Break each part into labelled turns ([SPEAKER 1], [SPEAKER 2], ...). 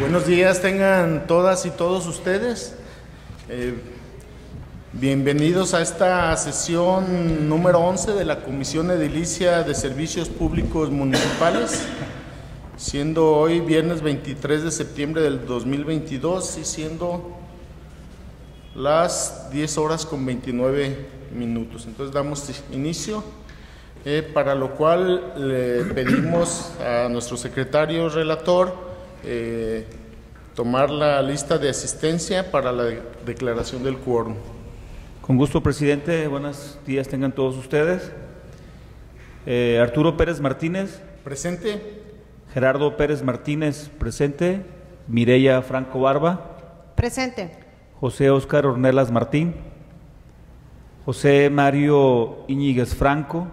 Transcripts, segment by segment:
[SPEAKER 1] Buenos días tengan todas y todos ustedes. Eh, bienvenidos a esta sesión número 11 de la Comisión Edilicia de Servicios Públicos Municipales, siendo hoy viernes 23 de septiembre del 2022 y siendo las 10 horas con 29 minutos. Entonces damos inicio, eh, para lo cual le pedimos a nuestro secretario relator eh, tomar la lista de asistencia para la declaración del quórum.
[SPEAKER 2] Con gusto, presidente. Buenos días tengan todos ustedes. Eh, Arturo Pérez Martínez.
[SPEAKER 1] Presente.
[SPEAKER 2] Gerardo Pérez Martínez, presente. Mireya Franco Barba.
[SPEAKER 3] Presente.
[SPEAKER 2] José Óscar Ornelas Martín. José Mario Iñiguez Franco.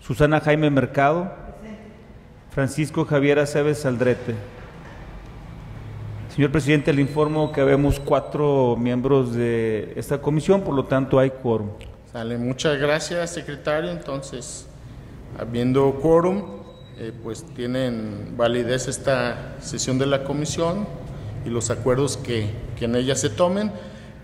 [SPEAKER 2] Susana Jaime Mercado. Francisco Javier Aceves Aldrete. Señor presidente, le informo que habemos cuatro miembros de esta comisión, por lo tanto hay quórum.
[SPEAKER 1] Sale, muchas gracias, secretario. Entonces, habiendo quórum, eh, pues tienen validez esta sesión de la comisión y los acuerdos que, en ella se tomen.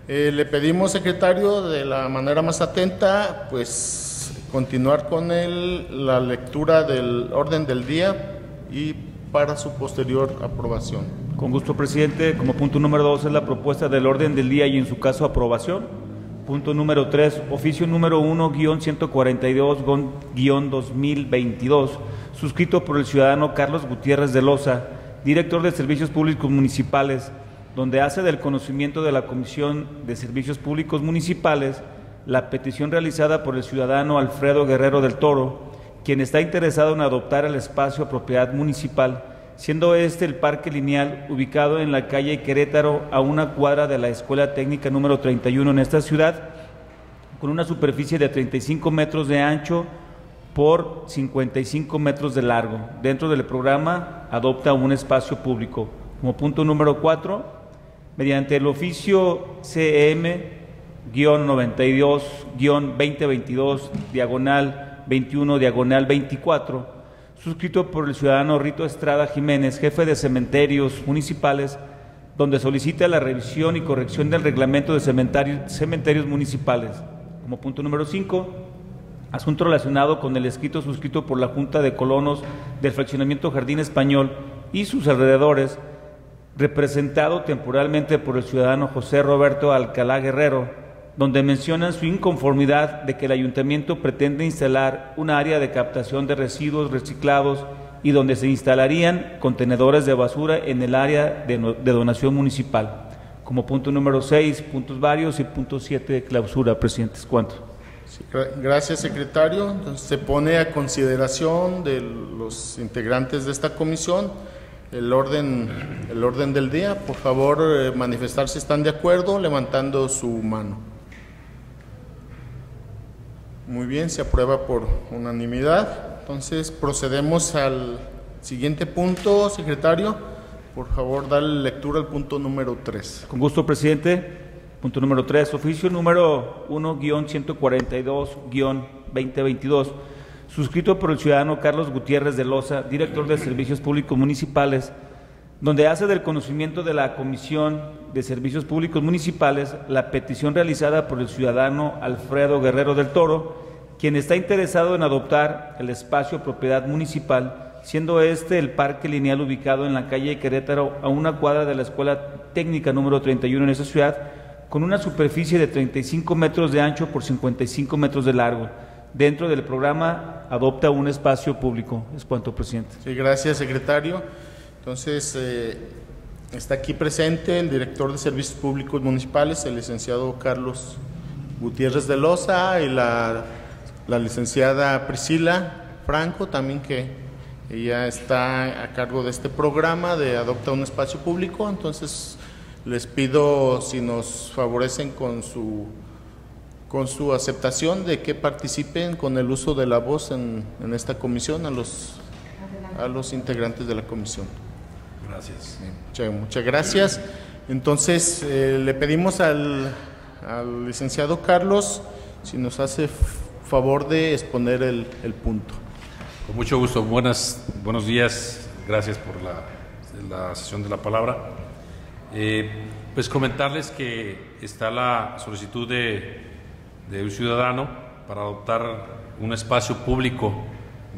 [SPEAKER 1] Eh, le pedimos, secretario, de la manera más atenta, pues continuar con él la lectura del orden del día y para su posterior aprobación.
[SPEAKER 2] Con gusto, presidente. Como punto número dos es la propuesta del orden del día y en su caso aprobación. Punto número tres, oficio número uno, guion 142, guion 2022, suscrito por el ciudadano Carlos Gutiérrez de Loza, director de Servicios Públicos Municipales, donde hace del conocimiento de la Comisión de Servicios Públicos Municipales la petición realizada por el ciudadano Alfredo Guerrero del Toro, quien está interesado en adoptar el espacio a propiedad municipal siendo este el parque lineal ubicado en la calle Querétaro a una cuadra de la Escuela Técnica número 31 en esta ciudad, con una superficie de 35 metros de ancho por 55 metros de largo. Dentro del programa adopta un espacio público. Como punto número 4, mediante el oficio CM-92-2022, diagonal 21, diagonal 24, suscrito por el ciudadano Rito Estrada Jiménez, jefe de cementerios municipales, donde solicita la revisión y corrección del reglamento de cementerios, municipales. Como punto número 5, asunto relacionado con el escrito suscrito por la Junta de Colonos del Fraccionamiento Jardín Español y sus alrededores, representado temporalmente por el ciudadano José Roberto Alcalá Guerrero, donde mencionan su inconformidad de que el ayuntamiento pretende instalar un área de captación de residuos reciclados y donde se instalarían contenedores de basura en el área de, donación municipal. Como punto número 6, puntos varios y punto 7 de clausura, presidente. ¿Cuánto?
[SPEAKER 1] gracias, secretario. Entonces, se pone a consideración de los integrantes de esta comisión el orden, el orden del día. Por favor, eh, manifestar si están de acuerdo levantando su mano. Muy bien, se aprueba por unanimidad. Entonces procedemos al siguiente punto, secretario. Por favor, dale lectura al punto número 3.
[SPEAKER 2] Con gusto, presidente. Punto número 3, oficio número 1-142-2022, suscrito por el ciudadano Carlos Gutiérrez de Loza, director de Servicios Públicos Municipales, donde hace del conocimiento de la Comisión de Servicios Públicos Municipales la petición realizada por el ciudadano Alfredo Guerrero del Toro, quien está interesado en adoptar el espacio propiedad municipal, siendo este el parque lineal ubicado en la calle Querétaro a una cuadra de la Escuela Técnica número 31 en esa ciudad, con una superficie de 35 metros de ancho por 55 metros de largo. Dentro del programa adopta un espacio público. Es cuanto, presidente.
[SPEAKER 1] Sí, gracias, secretario. Entonces, eh, está aquí presente el director de Servicios Públicos Municipales, el licenciado Carlos Gutiérrez de Loza y la, licenciada Priscila Franco, también que ella está a cargo de este programa de Adopta un Espacio Público. Entonces, les pido si nos favorecen con su con su aceptación de que participen con el uso de la voz en, en esta comisión a los, a los integrantes de la comisión.
[SPEAKER 4] Gracias.
[SPEAKER 1] muchas, gracias. Entonces, eh, le pedimos al, licenciado Carlos si nos hace favor de exponer el, punto.
[SPEAKER 4] Con mucho gusto. Buenas, buenos días. Gracias por la
[SPEAKER 3] la sesión de la palabra. Eh, pues comentarles que está la solicitud de, de, un ciudadano para adoptar un espacio público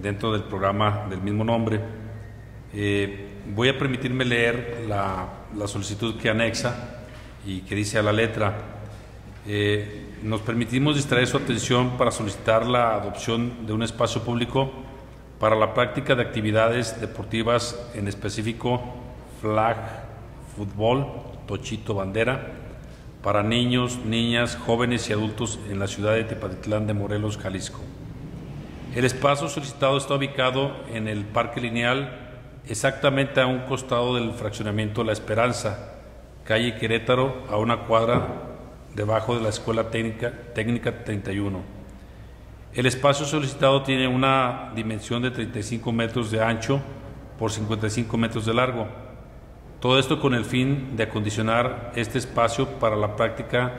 [SPEAKER 3] dentro del programa del mismo nombre. Eh, voy a permitirme leer la, la, solicitud que anexa y que dice a la letra. Eh, nos permitimos distraer su atención para solicitar la adopción de un espacio público para la práctica de actividades deportivas, en específico flag, fútbol, tochito, bandera, para niños, niñas, jóvenes y adultos en la ciudad de Tepatitlán de Morelos, Jalisco. El espacio solicitado está ubicado en el Parque Lineal, exactamente a un costado del fraccionamiento La Esperanza, calle Querétaro, a una cuadra debajo de la Escuela Técnica, Técnica 31. El espacio solicitado tiene una dimensión de 35 metros de ancho por 55 metros de largo. Todo esto con el fin de acondicionar este espacio para la práctica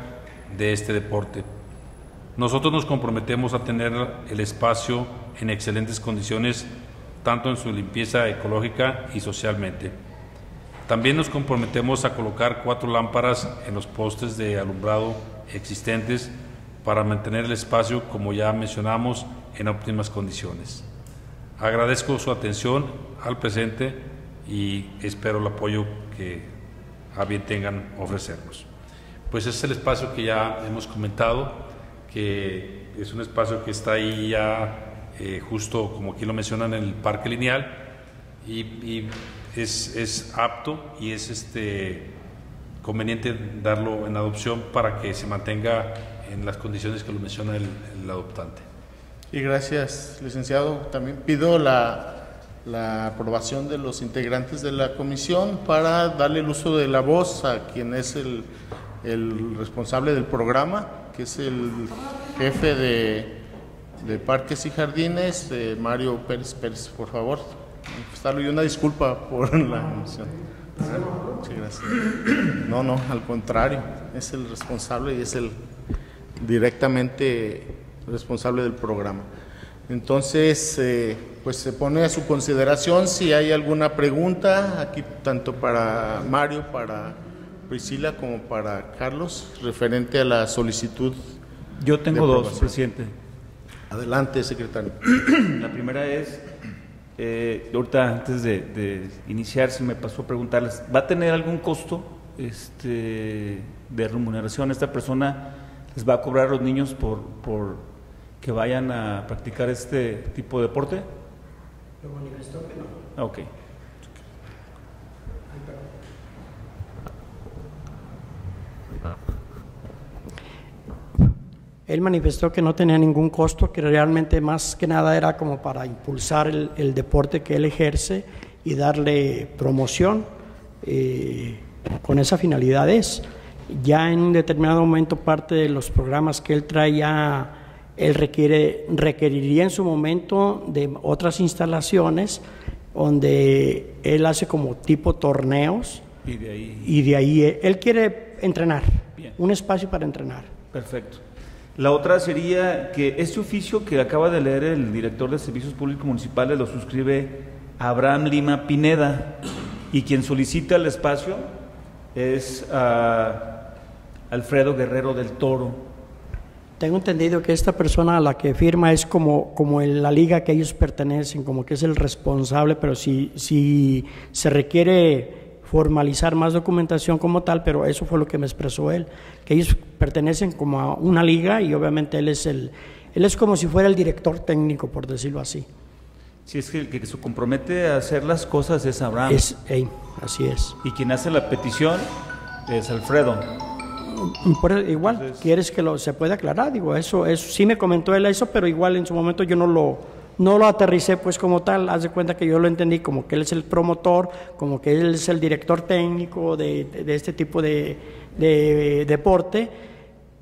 [SPEAKER 3] de este deporte. Nosotros nos comprometemos a tener el espacio en excelentes condiciones, tanto en su limpieza ecológica y socialmente. También nos comprometemos a colocar cuatro lámparas en los postes de alumbrado existentes para mantener el espacio, como ya mencionamos, en óptimas condiciones. Agradezco su atención al presente y espero el apoyo que a bien tengan ofrecernos. Pues es el espacio que ya hemos comentado, que es un espacio que está ahí ya eh, justo como aquí lo mencionan en el parque lineal y, es, apto y es este conveniente darlo en adopción para que se mantenga en las condiciones que lo menciona el, el adoptante.
[SPEAKER 1] Y gracias, licenciado. También pido la, la, aprobación de los integrantes de la comisión para darle el uso de la voz a quien es el, el responsable del programa, que es el jefe de, de Parques y Jardines, eh, Mario Pérez Pérez, por favor. Y una disculpa por la comisión. Muchas gracias. No, no, al contrario, es el responsable y es el directamente responsable del programa. Entonces, eh, pues se pone a su consideración si hay alguna pregunta, aquí tanto para Mario, para Priscila como para Carlos, referente a la solicitud.
[SPEAKER 2] Yo tengo dos, presidente.
[SPEAKER 1] Adelante, secretario.
[SPEAKER 2] La primera es, eh, ahorita antes de, de, iniciar, se me pasó a preguntarles, ¿va a tener algún costo este, de remuneración esta persona? les va a cobrar a los niños por, por que vayan a practicar este tipo de deporte?
[SPEAKER 4] Lo manifestó que
[SPEAKER 2] no. Ok.
[SPEAKER 4] Él manifestó que no tenía ningún costo, que realmente más que nada era como para impulsar el, el deporte que él ejerce y darle promoción. Eh, con esa finalidad es ya en un determinado momento parte de los programas que él trae ya él requiere, requeriría en su momento de otras instalaciones donde él hace como tipo torneos
[SPEAKER 2] y de ahí,
[SPEAKER 4] y de ahí él quiere entrenar, Bien. un espacio para entrenar.
[SPEAKER 2] Perfecto. La otra sería que este oficio que acaba de leer el director de Servicios Públicos Municipales lo suscribe Abraham Lima Pineda y quien solicita el espacio es... Uh, Alfredo Guerrero del Toro.
[SPEAKER 4] Tengo entendido que esta persona a la que firma es como, como en la liga que ellos pertenecen, como que es el responsable, pero si, si se requiere formalizar más documentación como tal, pero eso fue lo que me expresó él, que ellos pertenecen como a una liga y obviamente él es el, él es como si fuera el director técnico, por decirlo así.
[SPEAKER 2] Si es que el que se compromete a hacer las cosas es Abraham.
[SPEAKER 4] Es, hey, así es.
[SPEAKER 2] Y quien hace la petición es Alfredo.
[SPEAKER 4] Por, igual, Entonces, quieres que lo, se pueda aclarar, digo, eso, eso sí me comentó él eso, pero igual en su momento yo no lo, no lo aterricé pues como tal, haz de cuenta que yo lo entendí como que él es el promotor, como que él es el director técnico de, de, de este tipo de, de, deporte,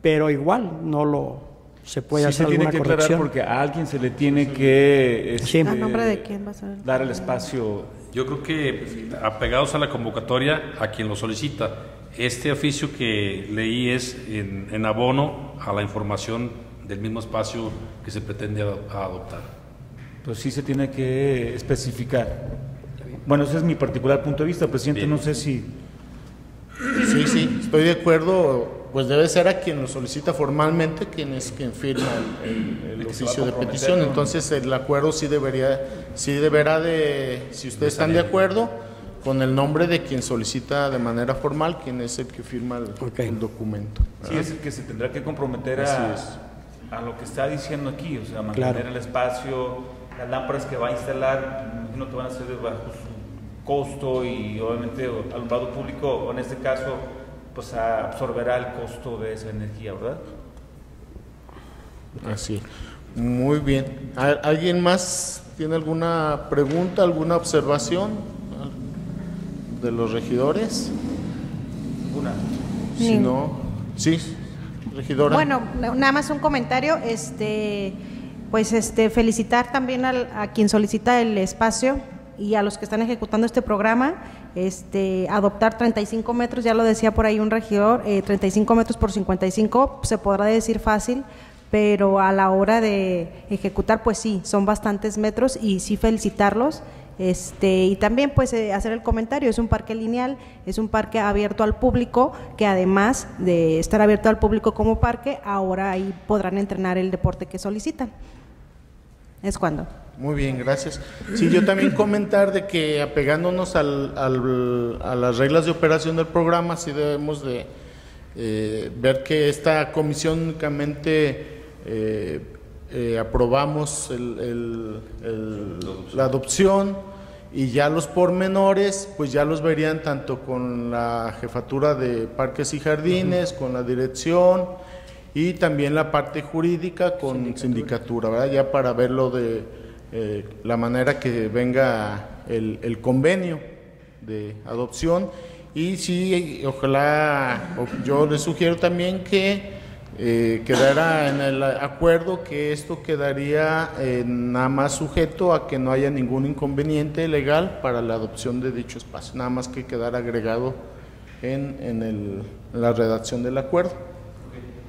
[SPEAKER 4] pero igual no lo se puede
[SPEAKER 2] sí
[SPEAKER 4] hacer
[SPEAKER 2] se tiene
[SPEAKER 4] alguna
[SPEAKER 2] que
[SPEAKER 4] corrección.
[SPEAKER 2] aclarar porque a alguien se le tiene que este,
[SPEAKER 4] Sí.
[SPEAKER 5] ¿A nombre de quién va a ser?
[SPEAKER 2] dar el espacio.
[SPEAKER 3] Yo creo que apegados a la convocatoria, a quien lo solicita, este oficio que leí es en, en, abono a la información del mismo espacio que se pretende adoptar.
[SPEAKER 2] Pues sí se tiene que especificar. Bueno, ese es mi particular punto de vista, presidente.
[SPEAKER 3] Bien.
[SPEAKER 2] No sé si.
[SPEAKER 1] Sí, sí, estoy de acuerdo. Pues debe ser a quien lo solicita formalmente quien es quien firma el, el- oficio de petición. Entonces el acuerdo sí debería, sí deberá de, si ustedes están de acuerdo, con el nombre de quien solicita de manera formal, quien es el que firma el, documento.
[SPEAKER 2] Sí, es el que se tendrá que comprometer a, a lo que está diciendo aquí, o sea, mantener
[SPEAKER 4] Claro.
[SPEAKER 2] el espacio, las lámparas que va a instalar, me imagino que van a ser de bajo su costo y obviamente alumbrado público, en este caso, pues absorberá el costo de esa energía, ¿verdad?
[SPEAKER 1] Así. Muy bien. ¿Al- ¿Alguien más tiene alguna pregunta, alguna observación de los regidores?
[SPEAKER 2] Una.
[SPEAKER 1] Si no, sí, regidora.
[SPEAKER 5] Bueno, na- nada más un comentario, este, pues este, felicitar también al- a quien solicita el espacio y a los que están ejecutando este programa, este, adoptar 35 metros, ya lo decía por ahí un regidor, eh, 35 metros por 55, se podrá decir fácil, pero a la hora de ejecutar, pues sí, son bastantes metros y sí felicitarlos. Este, y también pues eh, hacer el comentario, es un parque lineal, es un parque abierto al público, que además de estar abierto al público como parque, ahora ahí podrán entrenar el deporte que solicitan. Es cuando.
[SPEAKER 1] Muy bien, gracias. Sí, yo también comentar de que apegándonos al, al- a las reglas de operación del programa, sí debemos de eh, ver que esta comisión únicamente eh, eh, aprobamos el- el- el- la adopción y ya los pormenores, pues ya los verían tanto con la jefatura de parques y jardines, con la dirección y también la parte jurídica con sindicatura, ¿verdad? Ya para verlo de eh, la manera que venga el, el convenio de adopción y sí, ojalá, yo les sugiero también que eh, quedara en el acuerdo que esto quedaría eh, nada más sujeto a que no haya ningún inconveniente legal para la adopción de dicho espacio, nada más que quedar agregado en, en el- en la redacción del acuerdo.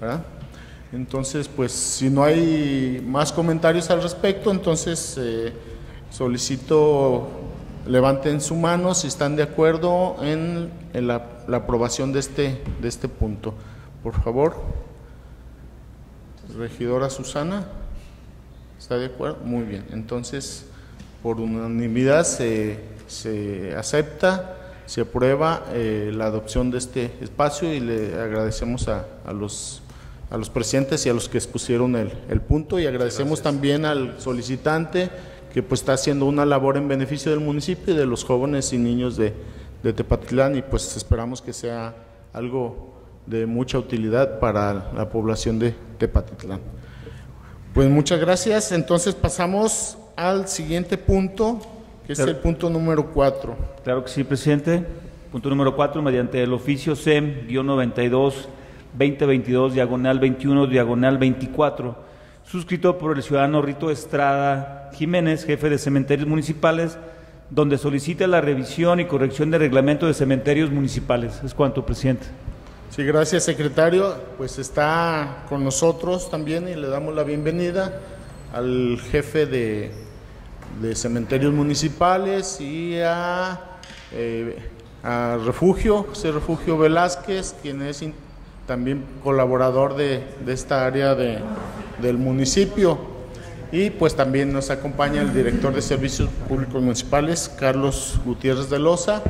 [SPEAKER 1] ¿verdad? Entonces, pues si no hay más comentarios al respecto, entonces eh, solicito levanten su mano si están de acuerdo en, la, aprobación de este, de este punto. Por favor. Regidora Susana. ¿Está de acuerdo? Muy bien. Entonces, por unanimidad se, se acepta, se aprueba eh, la adopción de este espacio y le agradecemos a los, a los presentes y a los que expusieron el, el punto y agradecemos también al solicitante que pues está haciendo una labor en beneficio del municipio y de los jóvenes y niños de, de Tepatitlán y pues esperamos que sea algo de mucha utilidad para la población de Tepatitlán. Pues muchas gracias. Entonces pasamos al siguiente punto, que es el punto número cuatro.
[SPEAKER 2] Claro que sí, presidente. Punto número cuatro, mediante el oficio SEM-92-2022, diagonal 21, diagonal 24, suscrito por el ciudadano Rito Estrada Jiménez, jefe de cementerios municipales, donde solicita la revisión y corrección del reglamento de cementerios municipales. Es cuanto, presidente.
[SPEAKER 1] Sí, gracias secretario. Pues está con nosotros también y le damos la bienvenida al jefe de, de cementerios municipales y a, eh, a Refugio, José Refugio Velázquez, quien es también colaborador de, de esta área de- del municipio. Y pues también nos acompaña el director de Servicios Públicos Municipales, Carlos Gutiérrez de Loza.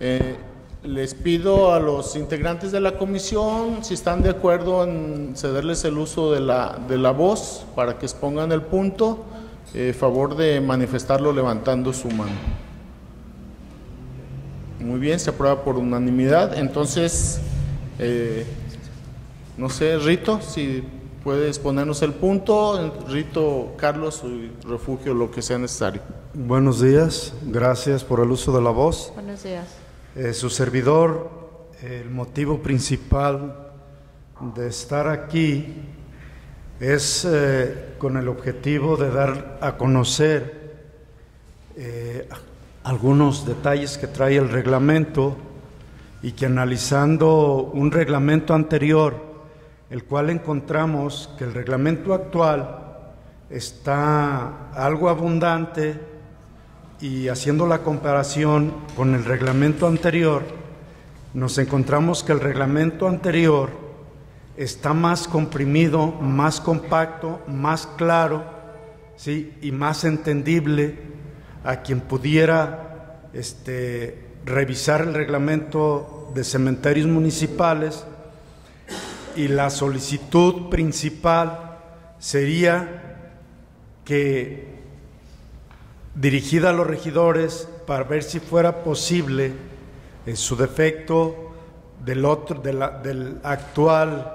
[SPEAKER 1] Eh, les pido a los integrantes de la comisión si están de acuerdo en cederles el uso de la, de la voz para que expongan el punto, eh, favor de manifestarlo levantando su mano. Muy bien, se aprueba por unanimidad. Entonces, eh, no sé, Rito, si puedes ponernos el punto, Rito, Carlos, y Refugio, lo que sea necesario.
[SPEAKER 6] Buenos días, gracias por el uso de la voz.
[SPEAKER 5] Buenos días.
[SPEAKER 6] Eh, su servidor, el motivo principal de estar aquí es eh, con el objetivo de dar a conocer eh, algunos detalles que trae el reglamento y que analizando un reglamento anterior, el cual encontramos que el reglamento actual está algo abundante y haciendo la comparación con el reglamento anterior, nos encontramos que el reglamento anterior está más comprimido, más compacto, más claro, ¿sí? y más entendible a quien pudiera este, revisar el reglamento de cementerios municipales y la solicitud principal sería que dirigida a los regidores para ver si fuera posible, en su defecto del, otro, del actual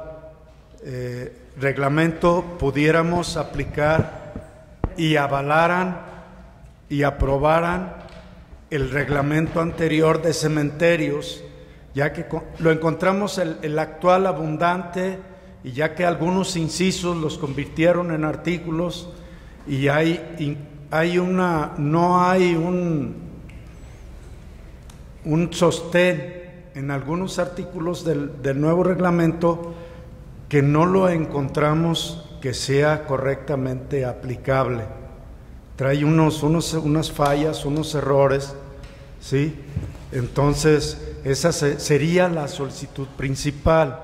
[SPEAKER 6] eh, reglamento, pudiéramos aplicar y avalaran y aprobaran el reglamento anterior de cementerios, ya que lo encontramos el, actual abundante y ya que algunos incisos los convirtieron en artículos y hay hay una, no hay un, un sostén en algunos artículos del, del nuevo reglamento que no lo encontramos que sea correctamente aplicable. Trae unos, unos, unas fallas, unos errores, ¿sí? Entonces, esa sería la solicitud principal.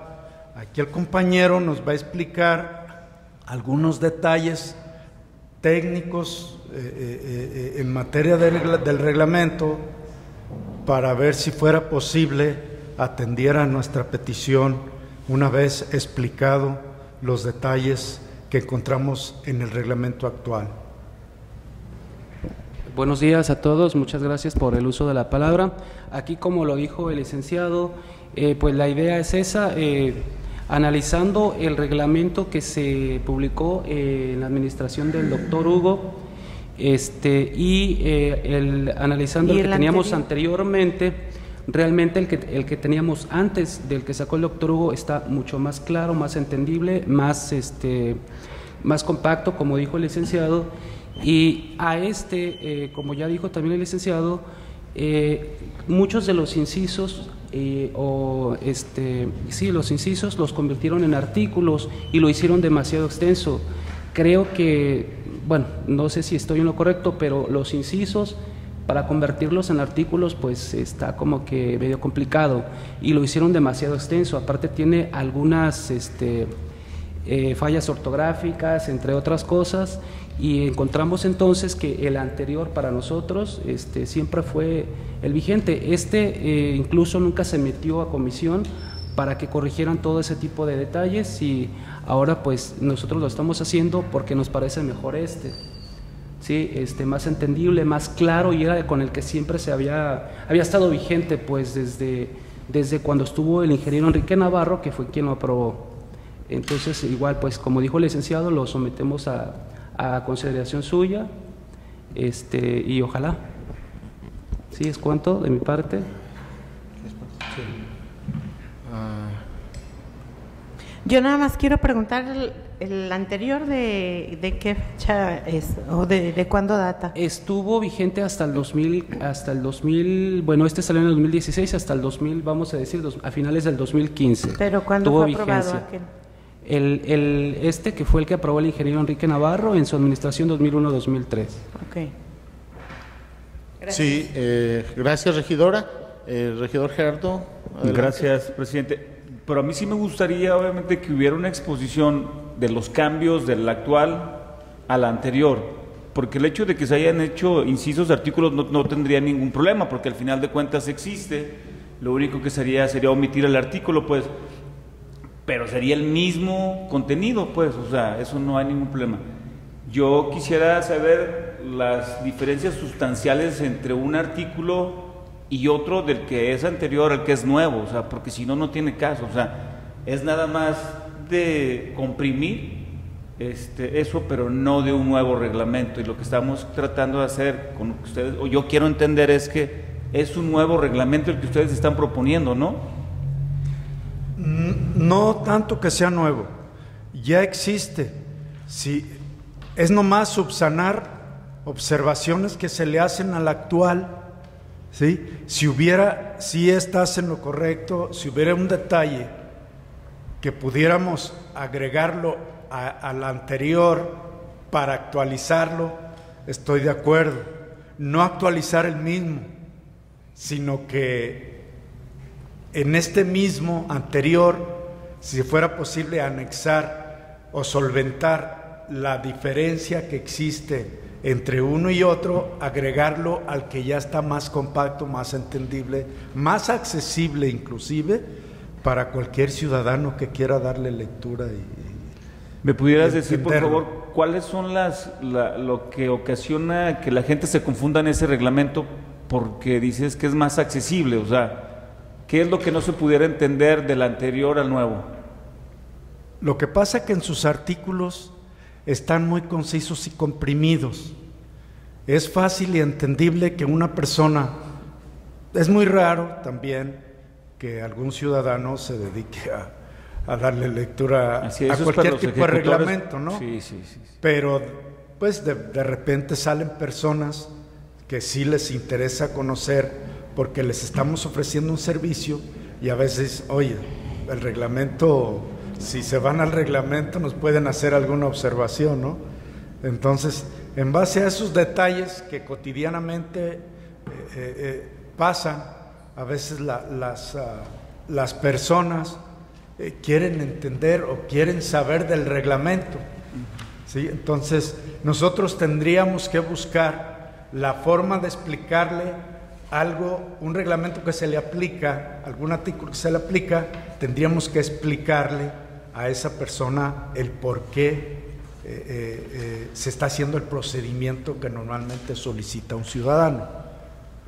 [SPEAKER 6] Aquí el compañero nos va a explicar algunos detalles técnicos eh, eh, eh, en materia del, reglamento para ver si fuera posible atendiera nuestra petición una vez explicado los detalles que encontramos en el reglamento actual.
[SPEAKER 7] Buenos días a todos, muchas gracias por el uso de la palabra. Aquí, como lo dijo el licenciado, pues la idea es esa analizando el reglamento que se publicó en la administración del doctor Hugo este, y eh, el, analizando el que teníamos anteriormente, realmente el que, el que teníamos antes del que sacó el doctor Hugo está mucho más claro, más entendible, más, este, más compacto, como dijo el licenciado, y a este, eh, como ya dijo también el licenciado, eh, muchos de los incisos o este, sí, los incisos los convirtieron en artículos y lo hicieron demasiado extenso. Creo que, bueno, no sé si estoy en lo correcto, pero los incisos para convertirlos en artículos pues está como que medio complicado y lo hicieron demasiado extenso. Aparte tiene algunas este, eh, fallas ortográficas, entre otras cosas, y encontramos entonces que el anterior para nosotros este, siempre fue el vigente. Este eh, incluso nunca se metió a comisión para que corrigieran todo ese tipo de detalles y ahora pues nosotros lo estamos haciendo porque nos parece mejor este. Sí, este, más entendible, más claro y era con el que siempre se había, había estado vigente pues desde, desde cuando estuvo el ingeniero Enrique Navarro, que fue quien lo aprobó. Entonces, igual, pues como dijo el licenciado, lo sometemos a, a consideración suya este, y ojalá. ¿Sí es cuánto de mi parte?
[SPEAKER 5] Yo nada más quiero preguntar el, anterior de, de, qué fecha es o de, de, cuándo data.
[SPEAKER 7] Estuvo vigente hasta el 2000, hasta el 2000, bueno, este salió en el 2016 hasta el 2000, vamos a decir, a finales del 2015.
[SPEAKER 5] Pero cuándo fue aprobado aquel?
[SPEAKER 7] El, el, este que fue el que aprobó el ingeniero Enrique Navarro en su administración 2001-2003.
[SPEAKER 5] Ok.
[SPEAKER 1] Sí, eh, gracias regidora. Eh, regidor Gerardo.
[SPEAKER 2] Gracias, presidente. Pero a mí sí me gustaría, obviamente, que hubiera una exposición de los cambios del actual a la anterior, porque el hecho de que se hayan hecho incisos de artículos no, no tendría ningún problema, porque al final de cuentas existe. Lo único que sería sería omitir el artículo, pues pero sería el mismo contenido, pues, o sea, eso no hay ningún problema. Yo quisiera saber las diferencias sustanciales entre un artículo y otro del que es anterior al que es nuevo, o sea, porque si no, no tiene caso, o sea, es nada más de comprimir este, eso, pero no de un nuevo reglamento. Y lo que estamos tratando de hacer con ustedes, o yo quiero entender es que es un nuevo reglamento el que ustedes están proponiendo, ¿no?
[SPEAKER 6] No tanto que sea nuevo, ya existe. Si es nomás subsanar observaciones que se le hacen al actual, ¿sí? Si hubiera, si estás en lo correcto, si hubiera un detalle que pudiéramos agregarlo al anterior para actualizarlo, estoy de acuerdo. no actualizar el mismo, sino que en este mismo anterior, si fuera posible anexar o solventar la diferencia que existe entre uno y otro, agregarlo al que ya está más compacto, más entendible, más accesible inclusive para cualquier ciudadano que quiera darle lectura y,
[SPEAKER 2] ¿Me pudieras decir, por favor, cuáles son las lo que ocasiona que la gente se confunda en ese reglamento porque dices que es más accesible? O sea, ¿qué es lo que no se pudiera entender del anterior al nuevo?
[SPEAKER 6] Lo que pasa es que en sus artículos están muy concisos y comprimidos. Es fácil y entendible que una persona, es muy raro también que algún ciudadano se dedique a, a darle lectura a cualquier tipo de reglamento, ¿no?
[SPEAKER 2] Sí, sí, sí.
[SPEAKER 6] Pero pues de, de, repente salen personas que sí les interesa conocer porque les estamos ofreciendo un servicio y a veces, oye, el reglamento, si se van al reglamento nos pueden hacer alguna observación, ¿no? Entonces, en base a esos detalles que cotidianamente eh, eh, eh, pasan, a veces la, las, uh, las personas quieren entender o quieren saber del reglamento. ¿sí? Entonces, nosotros tendríamos que buscar la forma de explicarle algo, un reglamento que se le aplica, algún artículo que se le aplica, tendríamos que explicarle a esa persona el por qué eh, eh, eh, se está haciendo el procedimiento que normalmente solicita un ciudadano.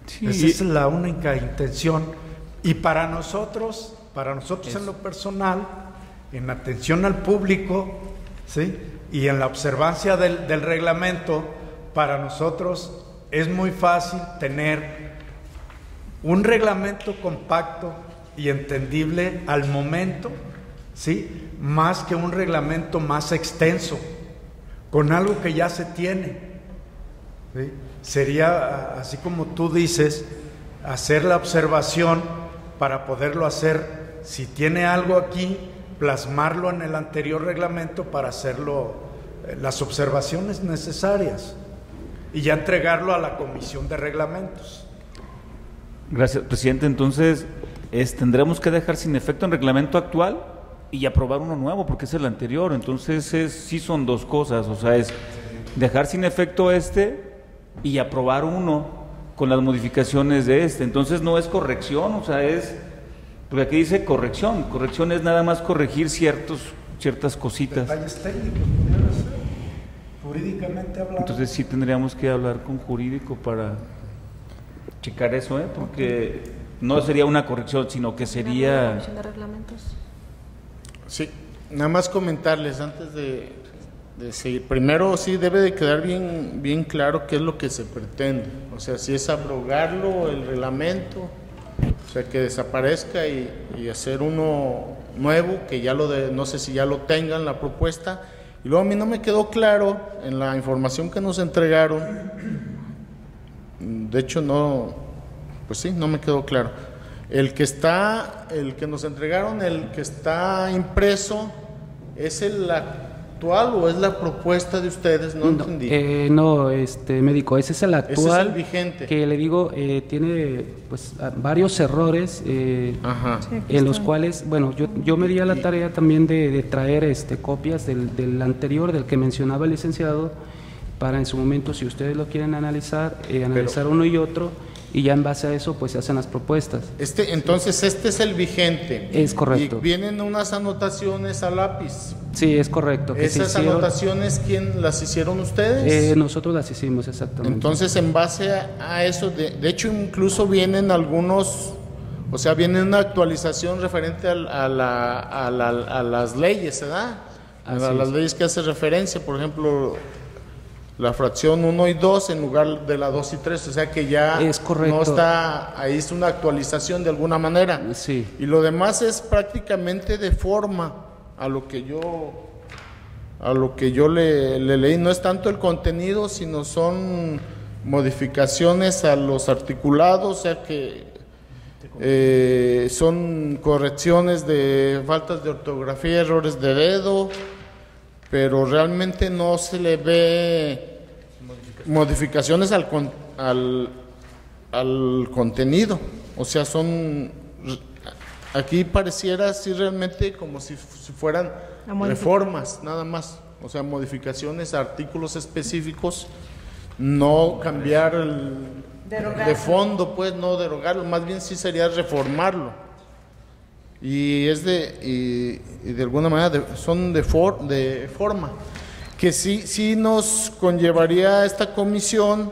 [SPEAKER 6] Sí. Esa es la única intención. Y para nosotros, para nosotros en lo personal, en atención al público, ¿sí? y en la observancia del, del, reglamento, para nosotros es muy fácil tener un reglamento compacto y entendible al momento, ¿sí? más que un reglamento más extenso, con algo que ya se tiene. ¿sí? Sería, así como tú dices, hacer la observación para poderlo hacer si tiene algo aquí, plasmarlo en el anterior reglamento para hacerlo eh, las observaciones necesarias y ya entregarlo a la comisión de reglamentos.
[SPEAKER 2] Gracias, presidente. Entonces, es, tendremos que dejar sin efecto el reglamento actual y aprobar uno nuevo, porque es el anterior. Entonces, es, sí son dos cosas. O sea, es dejar sin efecto este y aprobar uno con las modificaciones de este. Entonces, no es corrección, o sea, es porque aquí dice corrección. Corrección es nada más corregir ciertos, ciertas cositas.
[SPEAKER 6] Detalles técnicos, jurídicamente hablando.
[SPEAKER 2] Entonces sí tendríamos que hablar con jurídico para checar eso, ¿eh? Porque no sería una corrección, sino que sería...
[SPEAKER 5] Comisión de reglamentos.
[SPEAKER 1] Sí, nada más comentarles antes de, de seguir. Primero sí debe de quedar bien, bien claro qué es lo que se pretende. O sea, si es abrogarlo, el reglamento o sea, que desaparezca y, y, hacer uno nuevo, que ya lo de, no sé si ya lo tengan la propuesta. Y luego a mí no me quedó claro en la información que nos entregaron, de hecho no, pues sí, no me quedó claro. El que está, el que nos entregaron, el que está impreso, es el actual o es la propuesta de ustedes? No,
[SPEAKER 7] no
[SPEAKER 1] entendí.
[SPEAKER 7] Eh, no, este médico, ese es el actual.
[SPEAKER 1] Ese es el vigente.
[SPEAKER 7] Que le digo, eh, tiene pues varios errores eh,
[SPEAKER 1] sí,
[SPEAKER 7] en los cuales, bueno, yo, yo me di a la tarea también de, de traer este copias del, del, anterior, del que mencionaba el licenciado, para en su momento, si ustedes lo quieren analizar, eh, analizar Pero, uno y otro y ya en base a eso pues se hacen las propuestas.
[SPEAKER 1] Este, entonces este es el vigente.
[SPEAKER 7] Es correcto.
[SPEAKER 1] Y vienen unas anotaciones a lápiz.
[SPEAKER 7] Sí, es correcto.
[SPEAKER 1] ¿Esas anotaciones quién las hicieron ustedes?
[SPEAKER 7] Eh, nosotros las hicimos exactamente.
[SPEAKER 1] Entonces en base a, a eso, de, de, hecho incluso vienen algunos, o sea, viene una actualización referente a, a, la, a, la, las leyes, ¿verdad? Así a las es. leyes que hace referencia, por ejemplo, la fracción 1 y 2 en lugar de la 2 y 3, o sea que ya
[SPEAKER 7] es
[SPEAKER 1] no está, ahí es una actualización de alguna manera.
[SPEAKER 7] Sí.
[SPEAKER 1] Y lo demás es prácticamente de forma a lo que yo a lo que yo le, le leí, no es tanto el contenido, sino son modificaciones a los articulados, o sea que eh, son correcciones de faltas de ortografía, errores de dedo, pero realmente no se le ve modificaciones al, al, al contenido. O sea, son aquí pareciera así realmente como si, si fueran reformas, nada más. O sea, modificaciones a artículos específicos, no cambiar el, de fondo, pues no derogarlo, más bien sí sería reformarlo. Y es de, y, y de alguna manera de- son de, for- de forma, que sí, sí nos conllevaría esta comisión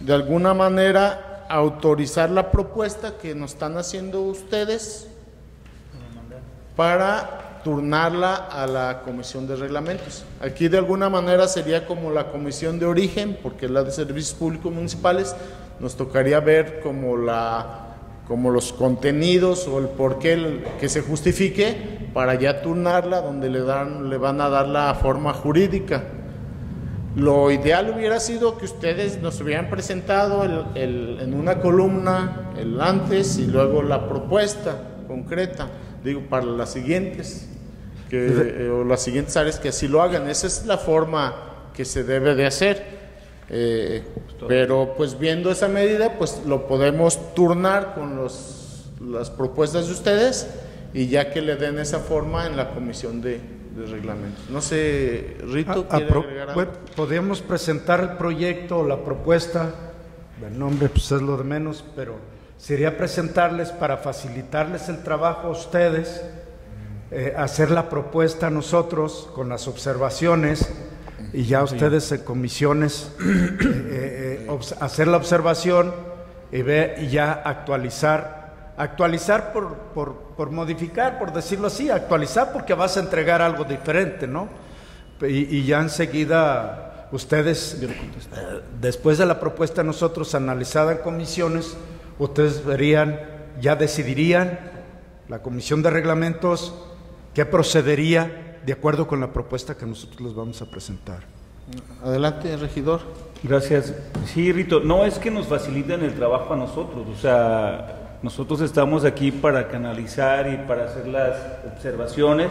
[SPEAKER 1] de alguna manera autorizar la propuesta que nos están haciendo ustedes para turnarla a la comisión de reglamentos. Aquí de alguna manera sería como la comisión de origen, porque es la de servicios públicos municipales, nos tocaría ver como la como los contenidos o el por qué el- que se justifique para ya turnarla donde le dan le van a dar la forma jurídica. Lo ideal hubiera sido que ustedes nos hubieran presentado el- el- en una columna el antes y luego la propuesta concreta, digo, para las siguientes, que, eh, o las siguientes áreas que así lo hagan. Esa es la forma que se debe de hacer. Eh, pero pues viendo esa medida, pues lo podemos turnar con los, las propuestas de ustedes y ya que le den esa forma en la comisión de, de reglamentos. No sé, Rito,
[SPEAKER 6] A-
[SPEAKER 1] ¿quiere
[SPEAKER 6] apro-
[SPEAKER 1] agregar algo?
[SPEAKER 6] bueno, podríamos presentar el proyecto o la propuesta, el nombre pues es lo de menos, pero sería presentarles para facilitarles el trabajo a ustedes, eh, hacer la propuesta a nosotros con las observaciones y ya ustedes en comisiones eh, eh, eh, hacer la observación y ver y ya actualizar. Actualizar por, por, por modificar, por decirlo así, actualizar porque vas a entregar algo diferente, ¿no? Y, y ya enseguida ustedes, después de la propuesta nosotros analizada en comisiones, ustedes verían, ya decidirían, la comisión de reglamentos, qué procedería de acuerdo con la propuesta que nosotros les vamos a presentar.
[SPEAKER 1] Adelante, regidor.
[SPEAKER 2] Gracias. Sí, Rito, no es que nos faciliten el trabajo a nosotros, o sea, nosotros estamos aquí para canalizar y para hacer las observaciones,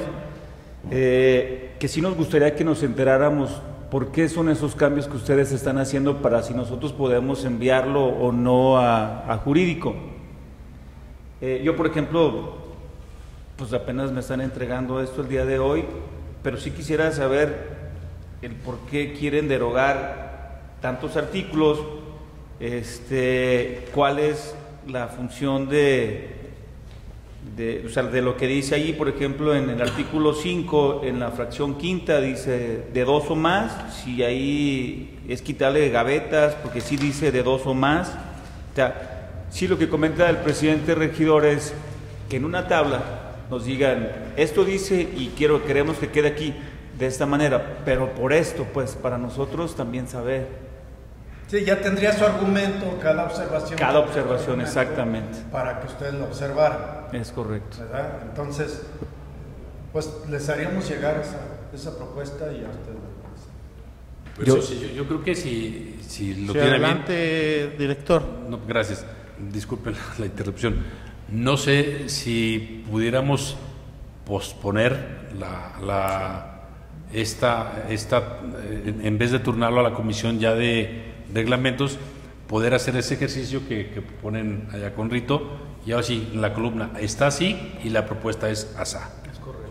[SPEAKER 2] eh, que sí nos gustaría que nos enteráramos por qué son esos cambios que ustedes están haciendo para si nosotros podemos enviarlo o no a, a jurídico. Eh, yo, por ejemplo, pues apenas me están entregando esto el día de hoy, pero sí quisiera saber el por qué quieren derogar tantos artículos, este, cuál es la función de, de, o sea, de lo que dice ahí, por ejemplo, en el artículo 5, en la fracción quinta, dice de dos o más, si ahí es quitarle gavetas, porque sí dice de dos o más. O sea, sí lo que comenta el presidente regidor es que en una tabla nos digan, esto dice y quiero, queremos que quede aquí de esta manera, pero por esto, pues para nosotros también saber.
[SPEAKER 6] Sí, ya tendría su argumento cada observación.
[SPEAKER 2] Cada observación, exactamente.
[SPEAKER 6] Para que ustedes lo observaran.
[SPEAKER 2] Es correcto.
[SPEAKER 6] ¿verdad? Entonces, pues les haríamos llegar esa, esa propuesta y a ustedes.
[SPEAKER 3] Pues
[SPEAKER 2] Yo-
[SPEAKER 3] sí, yo, yo creo que si, si lo
[SPEAKER 1] Sí,
[SPEAKER 3] tiene bien,
[SPEAKER 1] adelante, director.
[SPEAKER 3] No, gracias. Disculpen la, la interrupción. No sé si pudiéramos posponer la, la- esta, esta eh, en, vez de turnarlo a la comisión ya de reglamentos, poder hacer ese ejercicio que, que ponen allá con Rito. Y ahora sí, la columna está así y la propuesta es asá,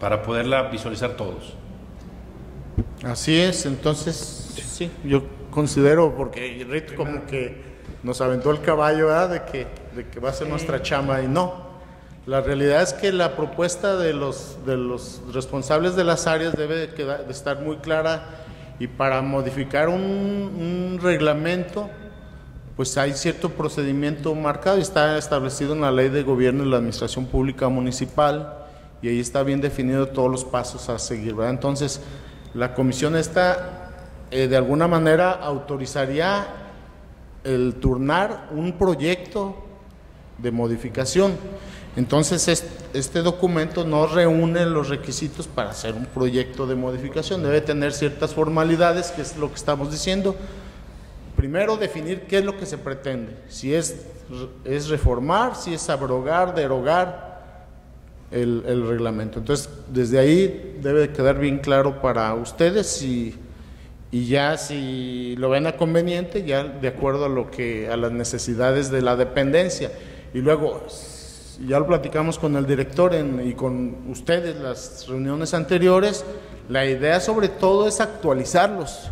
[SPEAKER 3] para poderla visualizar todos.
[SPEAKER 1] Así es, entonces, sí, yo considero, porque Rito como que nos aventó el caballo, ¿verdad? De que, de que va a ser nuestra chamba y no. La realidad es que la propuesta de los, de los responsables de las áreas debe de, quedar- de estar muy clara y para modificar un, un reglamento, pues hay cierto procedimiento marcado y está establecido en la ley de gobierno y la administración pública municipal y ahí está bien definido todos los pasos a seguir, ¿verdad? Entonces, la comisión esta eh, de alguna manera autorizaría el turnar un proyecto de modificación. Entonces, es- este documento no reúne los requisitos para hacer un proyecto de modificación. Debe tener ciertas formalidades, que es lo que estamos diciendo. Primero, definir qué es lo que se pretende. Si es, es reformar, si es abrogar, derogar el, el reglamento. Entonces, desde ahí debe de quedar bien claro para ustedes y, y ya si lo ven a conveniente, ya de acuerdo a lo que a las necesidades de la dependencia. Y luego ya lo platicamos con el director y con ustedes las reuniones anteriores, la idea sobre todo es actualizarlos,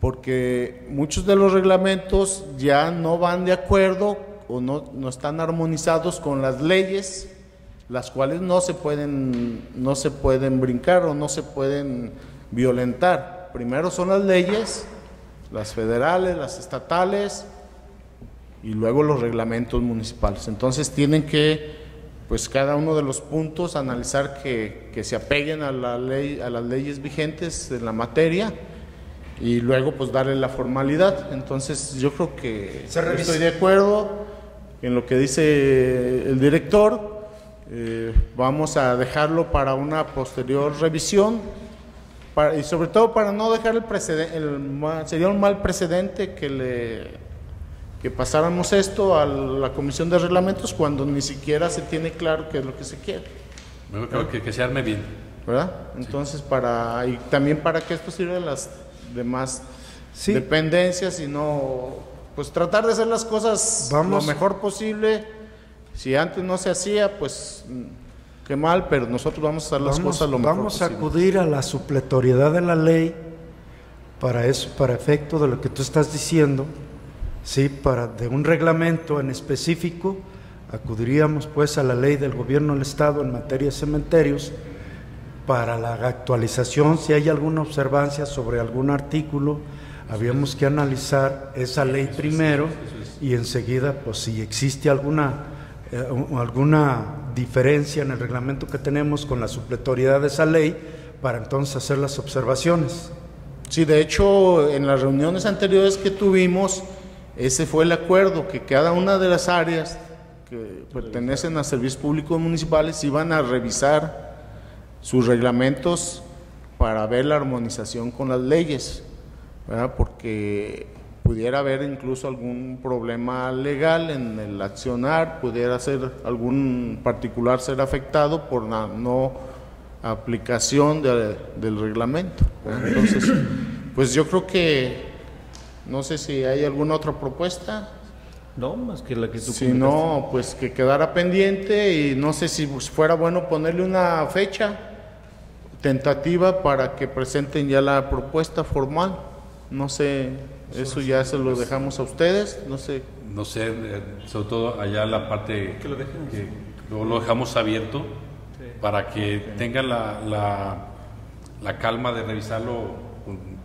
[SPEAKER 1] porque muchos de los reglamentos ya no van de acuerdo o no, no están armonizados con las leyes, las cuales no se pueden, no se pueden brincar o no se pueden violentar primero son las leyes, las federales, las estatales y luego los reglamentos municipales. Entonces tienen que, pues cada uno de los puntos, analizar que, se apeguen a, la ley, a las leyes vigentes de la materia y luego pues darle la formalidad. Entonces yo creo que estoy de acuerdo en lo que dice el director. Eh, vamos a dejarlo para una posterior revisión y sobre todo para no dejar el precedente, sería un mal precedente que le que pasáramos esto a la comisión de reglamentos cuando ni siquiera se tiene claro qué es lo que se quiere.
[SPEAKER 3] que, que, se arme bien.
[SPEAKER 1] ¿Verdad? Entonces, para, y también para que esto sirva a las demás dependencias y no, pues tratar de hacer las cosas lo mejor posible. Si antes no se hacía, pues Qué mal, pero nosotros vamos a hacer las cosas lo mejor
[SPEAKER 6] Vamos a acudir a la supletoriedad de la ley para eso, para efecto de lo que tú estás diciendo, sí, para de un reglamento en específico, acudiríamos pues a la ley del gobierno del estado en materia de cementerios para la actualización, si hay alguna observancia sobre algún artículo, habíamos que analizar esa ley primero y enseguida, pues si existe alguna eh, alguna diferencia en el reglamento que tenemos con la supletoriedad de esa ley para entonces hacer las observaciones.
[SPEAKER 1] Sí, de hecho, en las reuniones anteriores que tuvimos, ese fue el acuerdo, que cada una de las áreas que pertenecen a servicios públicos municipales iban a revisar sus reglamentos para ver la armonización con las leyes, porque pudiera haber incluso algún problema legal en el accionar, pudiera ser algún particular ser afectado por la no aplicación del reglamento. Entonces, pues yo creo que, no sé si hay alguna otra propuesta.
[SPEAKER 2] No, más que la que tú
[SPEAKER 1] Si no, pues que quedara pendiente y no sé si fuera bueno ponerle una fecha tentativa para que presenten ya la propuesta formal. No sé eso ya se lo dejamos a ustedes, no sé.
[SPEAKER 3] No sé, eh, sobre todo allá la parte que lo, que lo, dejamos abierto para que tengan la, la, calma de revisarlo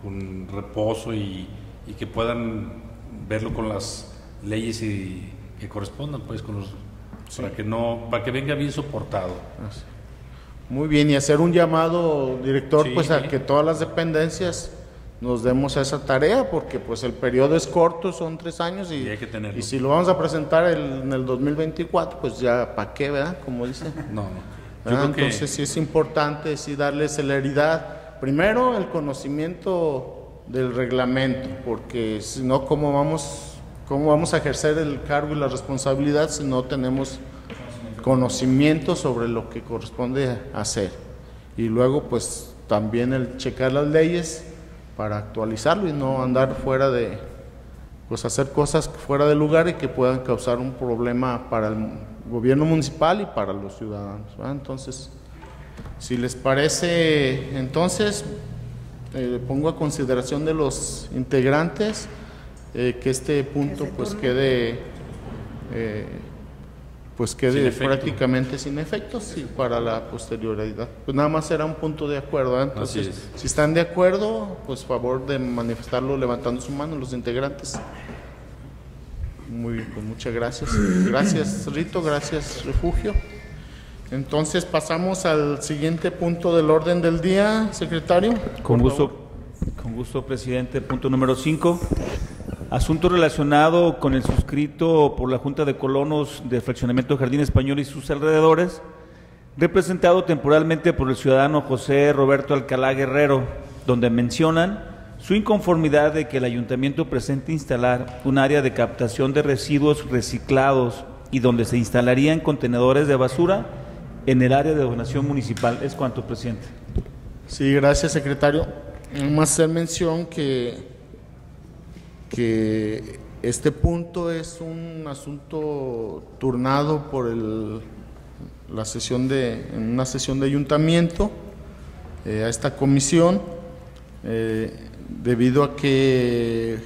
[SPEAKER 3] con, reposo y, que puedan verlo con las leyes y que correspondan pues con los para que no para que venga bien soportado.
[SPEAKER 1] Muy bien, y hacer un llamado, director, pues a que todas las dependencias nos demos esa tarea porque pues el periodo es corto, son tres años y, y, si lo vamos a presentar en el 2024 pues ya para qué, ¿verdad? Como dice.
[SPEAKER 3] No,
[SPEAKER 1] no. Entonces sí es importante sí darle celeridad. Primero el conocimiento del reglamento porque si no cómo vamos cómo vamos a ejercer el cargo y la responsabilidad si no tenemos conocimiento sobre lo que corresponde hacer. Y luego pues también el checar las leyes para actualizarlo y no andar fuera de, pues hacer cosas fuera de lugar y que puedan causar un problema para el gobierno municipal y para los ciudadanos. Entonces, si les parece, entonces eh, pongo a consideración de los integrantes eh, que este punto pues quede eh, pues quede prácticamente sin efectos y para la posterioridad. Pues nada más será un punto de acuerdo. ¿eh? Entonces, si están de acuerdo, pues favor de manifestarlo levantando su mano los integrantes. Muy bien, pues muchas gracias. Gracias Rito, gracias Refugio. Entonces pasamos al siguiente punto del orden del día, secretario.
[SPEAKER 2] Con gusto, con gusto, presidente. Punto número 5. Asunto relacionado con el suscrito por la Junta de Colonos de Fraccionamiento Jardín Español y sus alrededores, representado temporalmente por el ciudadano José Roberto Alcalá Guerrero, donde mencionan su inconformidad de que el ayuntamiento presente instalar un área de captación de residuos reciclados y donde se instalarían contenedores de basura en el área de donación municipal. Es cuanto, presidente.
[SPEAKER 1] Sí, gracias, secretario. más hacer mención que, que este punto es un asunto turnado por el, la sesión de, en una sesión de ayuntamiento eh, a esta comisión, eh, debido a que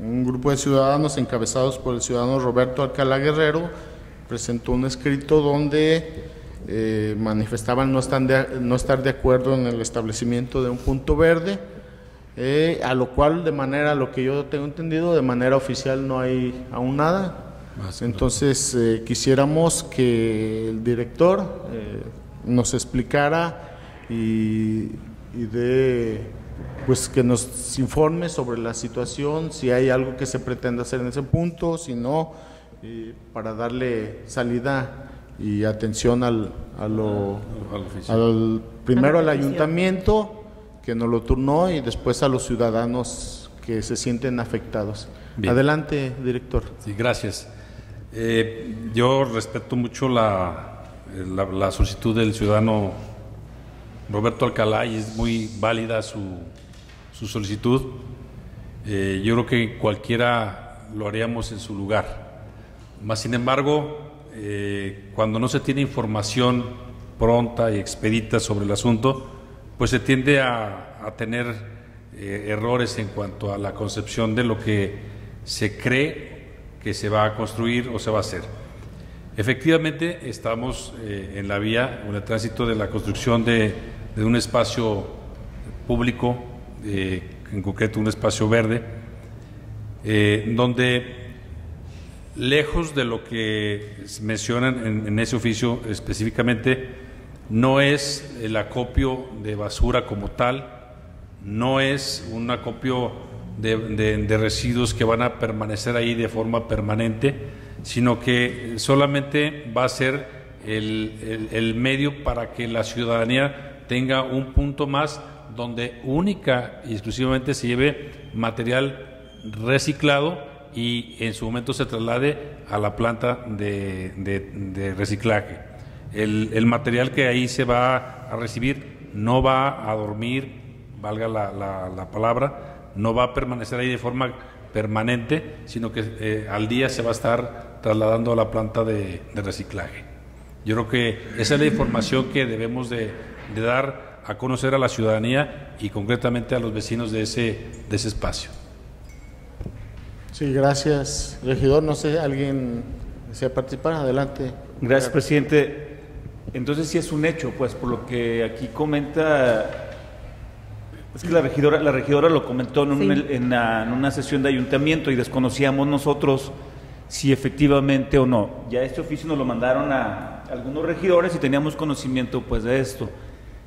[SPEAKER 1] un grupo de ciudadanos encabezados por el ciudadano Roberto Alcalá Guerrero presentó un escrito donde eh, manifestaban no, están no estar de acuerdo en el establecimiento de un punto verde, eh, a lo cual de manera, lo que yo tengo entendido, de manera oficial no hay aún nada. Entonces eh, quisiéramos que el director nos explicara y, y de pues que nos informe sobre la situación, si hay algo que se pretende hacer en ese punto, si no, para darle salida y atención al, a lo, al, primero al ayuntamiento que nos lo turnó y después a los ciudadanos que se sienten afectados. Adelante, director.
[SPEAKER 3] Sí, gracias. Eh, yo respeto mucho la, la, solicitud del ciudadano Roberto Alcalá y es muy válida su, su solicitud. Eh, yo creo que cualquiera lo haríamos en su lugar. Más sin embargo, eh, cuando no se tiene información pronta y expedita sobre el asunto, pues se tiende a, tener eh, errores en cuanto a la concepción de lo que se cree que se va a construir o se va a hacer. Efectivamente, estamos eh, en la vía, en el tránsito de la construcción de, un espacio público, en concreto un espacio verde, donde lejos de lo que mencionan en, ese oficio específicamente, no es el acopio de basura como tal, no es un acopio de, residuos que van a permanecer ahí de forma permanente, sino que solamente va a ser el, medio para que la ciudadanía tenga un punto más donde única y exclusivamente se lleve material reciclado y en su momento se traslade a la planta de, reciclaje. El, material que ahí se va a recibir no va a dormir, valga la, palabra, no va a permanecer ahí de forma permanente, sino que eh, al día se va a estar trasladando a la planta de, reciclaje. Yo creo que esa es la información que debemos de, dar a conocer a la ciudadanía y concretamente a los vecinos de ese, de ese espacio.
[SPEAKER 1] Sí, gracias, regidor. No sé, alguien desea participar. Adelante.
[SPEAKER 2] Gracias, presidente. Entonces sí es un hecho, pues por lo que aquí comenta, es que la regidora, la regidora lo comentó en, una sesión de ayuntamiento y desconocíamos nosotros si efectivamente o no. Ya este oficio nos lo mandaron a algunos regidores y teníamos conocimiento pues de esto.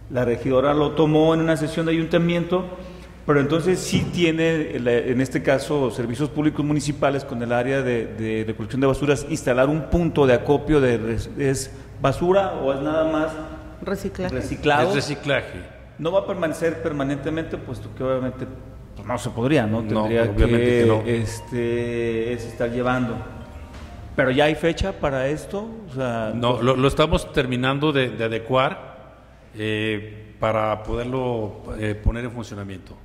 [SPEAKER 2] La regidora lo tomó en una sesión de ayuntamiento pero entonces sí tiene, en este caso, servicios públicos municipales con el área de, recolección de basuras, instalar un punto de acopio de es basura o es nada más
[SPEAKER 5] reciclaje.
[SPEAKER 2] reciclado.
[SPEAKER 3] Es reciclaje.
[SPEAKER 2] No va a permanecer permanentemente, puesto que obviamente pues, no se podría, ¿no? Tendría que, este, es estar llevando. Pero ya hay fecha para esto.
[SPEAKER 3] no, lo, estamos terminando de, adecuar. Eh, para poderlo eh, poner en funcionamiento.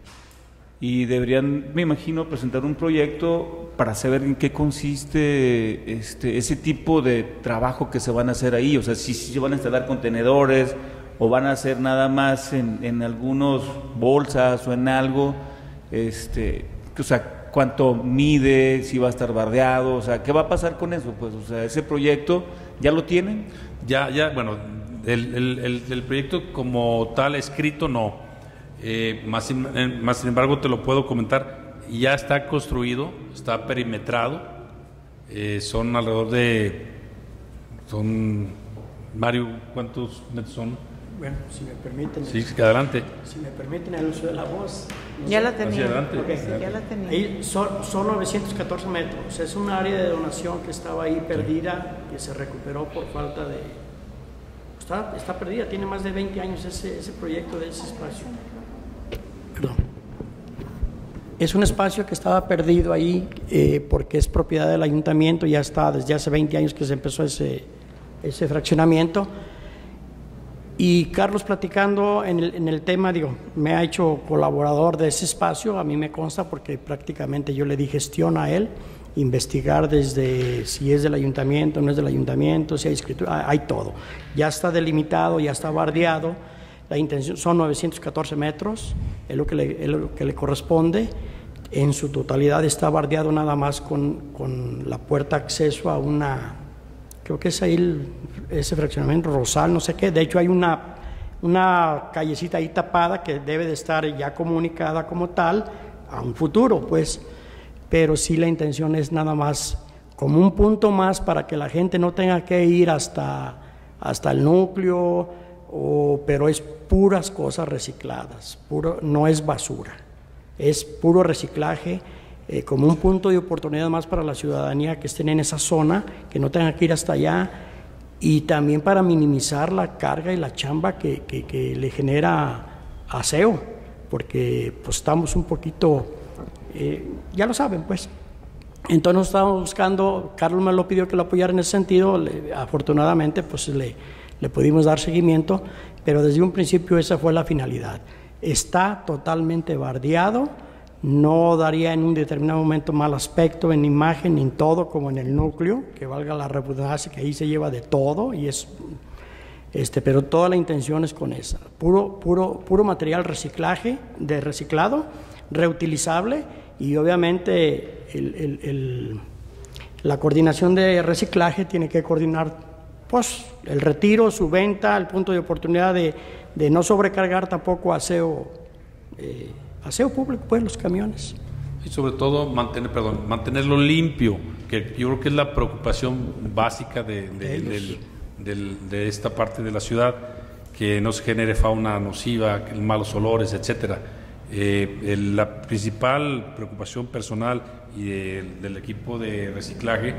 [SPEAKER 2] Y deberían, me imagino, presentar un proyecto para saber en qué consiste este, ese tipo de trabajo que se van a hacer ahí. O sea, si, se van a instalar contenedores o van a hacer nada más en, en algunos bolsas o en algo. Este, o sea, cuánto mide, si va a estar bardeado, o sea, ¿qué va a pasar con eso? Pues, o sea, ese proyecto, ¿ya lo tienen?
[SPEAKER 3] Ya, ya, bueno, el, proyecto como tal escrito no. Eh, más, sin, eh, más sin embargo te lo puedo comentar, ya está construido, está perimetrado, eh, son alrededor de, son, Mario, ¿cuántos metros son?
[SPEAKER 4] Bueno, si me permiten.
[SPEAKER 3] Sí, adelante.
[SPEAKER 4] Si me permiten el uso de la voz.
[SPEAKER 5] ya la tenía.
[SPEAKER 3] adelante.
[SPEAKER 5] ya la tenía.
[SPEAKER 4] Ahí son, son, 914 metros. Es un área de donación que estaba ahí perdida, que se recuperó por falta de, Está, perdida, tiene más de 20 años ese, ese proyecto de ese espacio. Es un espacio que estaba perdido ahí eh, porque es propiedad del ayuntamiento, ya está desde hace 20 años que se empezó ese, ese fraccionamiento. Y Carlos platicando en el, tema, digo, me ha hecho colaborador de ese espacio, a mí me consta porque prácticamente yo le di gestión a él, investigar desde si es del ayuntamiento, no es del ayuntamiento, si hay escritura, hay todo. Ya está delimitado, ya está bardeado, la intención son 914 metros, es lo que le, es lo que le corresponde. En su totalidad está bardeado nada más con, con la puerta acceso a una creo que es ahí el, ese fraccionamiento Rosal, no sé qué. De hecho, hay una, una callecita ahí tapada que debe de estar ya comunicada como tal a un futuro, pues. Pero sí la intención es nada más como un punto más para que la gente no tenga que ir hasta, hasta el núcleo, o, pero es puras cosas recicladas, puro, no es basura, es puro reciclaje eh, como un punto de oportunidad más para la ciudadanía que estén en esa zona, que no tengan que ir hasta allá, y también para minimizar la carga y la chamba que, le genera aseo, porque pues estamos un poquito, eh, ya lo saben pues. Entonces estamos buscando, Carlos me lo pidió que lo apoyara en ese sentido, afortunadamente pues le, le pudimos dar seguimiento, pero desde un principio esa fue la finalidad. Está totalmente bardeado, no daría en un determinado momento mal aspecto en imagen, en todo, como en el núcleo, que valga la redundancia, que ahí se lleva de todo, y es, este, pero toda la intención es con esa, puro, puro, puro material reciclaje, de reciclado, reutilizable, y obviamente el, el, el, la coordinación de reciclaje tiene que coordinar pues, el retiro, su venta, el punto de oportunidad de, de no sobrecargar tampoco aseo. Eh, aseo público, pues los camiones.
[SPEAKER 3] Y sobre todo mantener, perdón, mantenerlo limpio, que yo creo que es la preocupación básica de, de, de, de, de esta parte de la ciudad, que no se genere fauna nociva, malos olores, etcétera. Eh, el, la principal preocupación personal y del equipo de reciclaje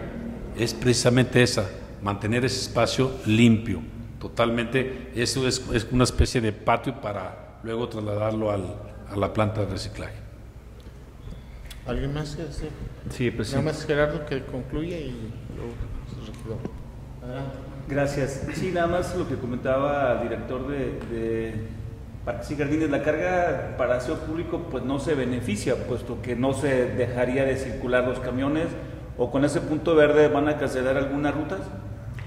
[SPEAKER 3] es precisamente esa, mantener ese espacio limpio, totalmente. Eso es, es una especie de patio para luego trasladarlo al, a la planta de reciclaje.
[SPEAKER 1] ¿Alguien más que decir?
[SPEAKER 2] Sí, pues
[SPEAKER 1] Nada más Gerardo que concluye y luego.
[SPEAKER 2] Adelante. Gracias. Sí, nada más lo que comentaba el director de, de Parques y Jardines, la carga para aseo público pues no se beneficia, puesto que no se dejaría de circular los camiones o con ese punto verde van a cancelar algunas rutas.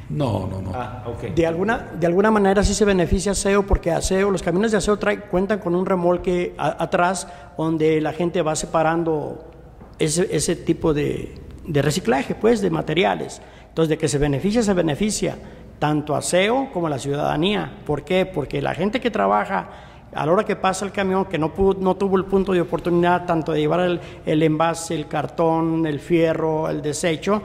[SPEAKER 3] No, no, no.
[SPEAKER 2] Ah, okay.
[SPEAKER 4] De alguna, de alguna manera sí se beneficia aseo porque aseo, los camiones de aseo trae, cuentan con un remolque a, atrás donde la gente va separando ese, ese tipo de, de, reciclaje, pues, de materiales. Entonces, de que se beneficia, se beneficia tanto aseo como la ciudadanía. ¿Por qué? Porque la gente que trabaja a la hora que pasa el camión, que no, pudo, no tuvo el punto de oportunidad tanto de llevar el, el envase, el cartón, el fierro, el desecho,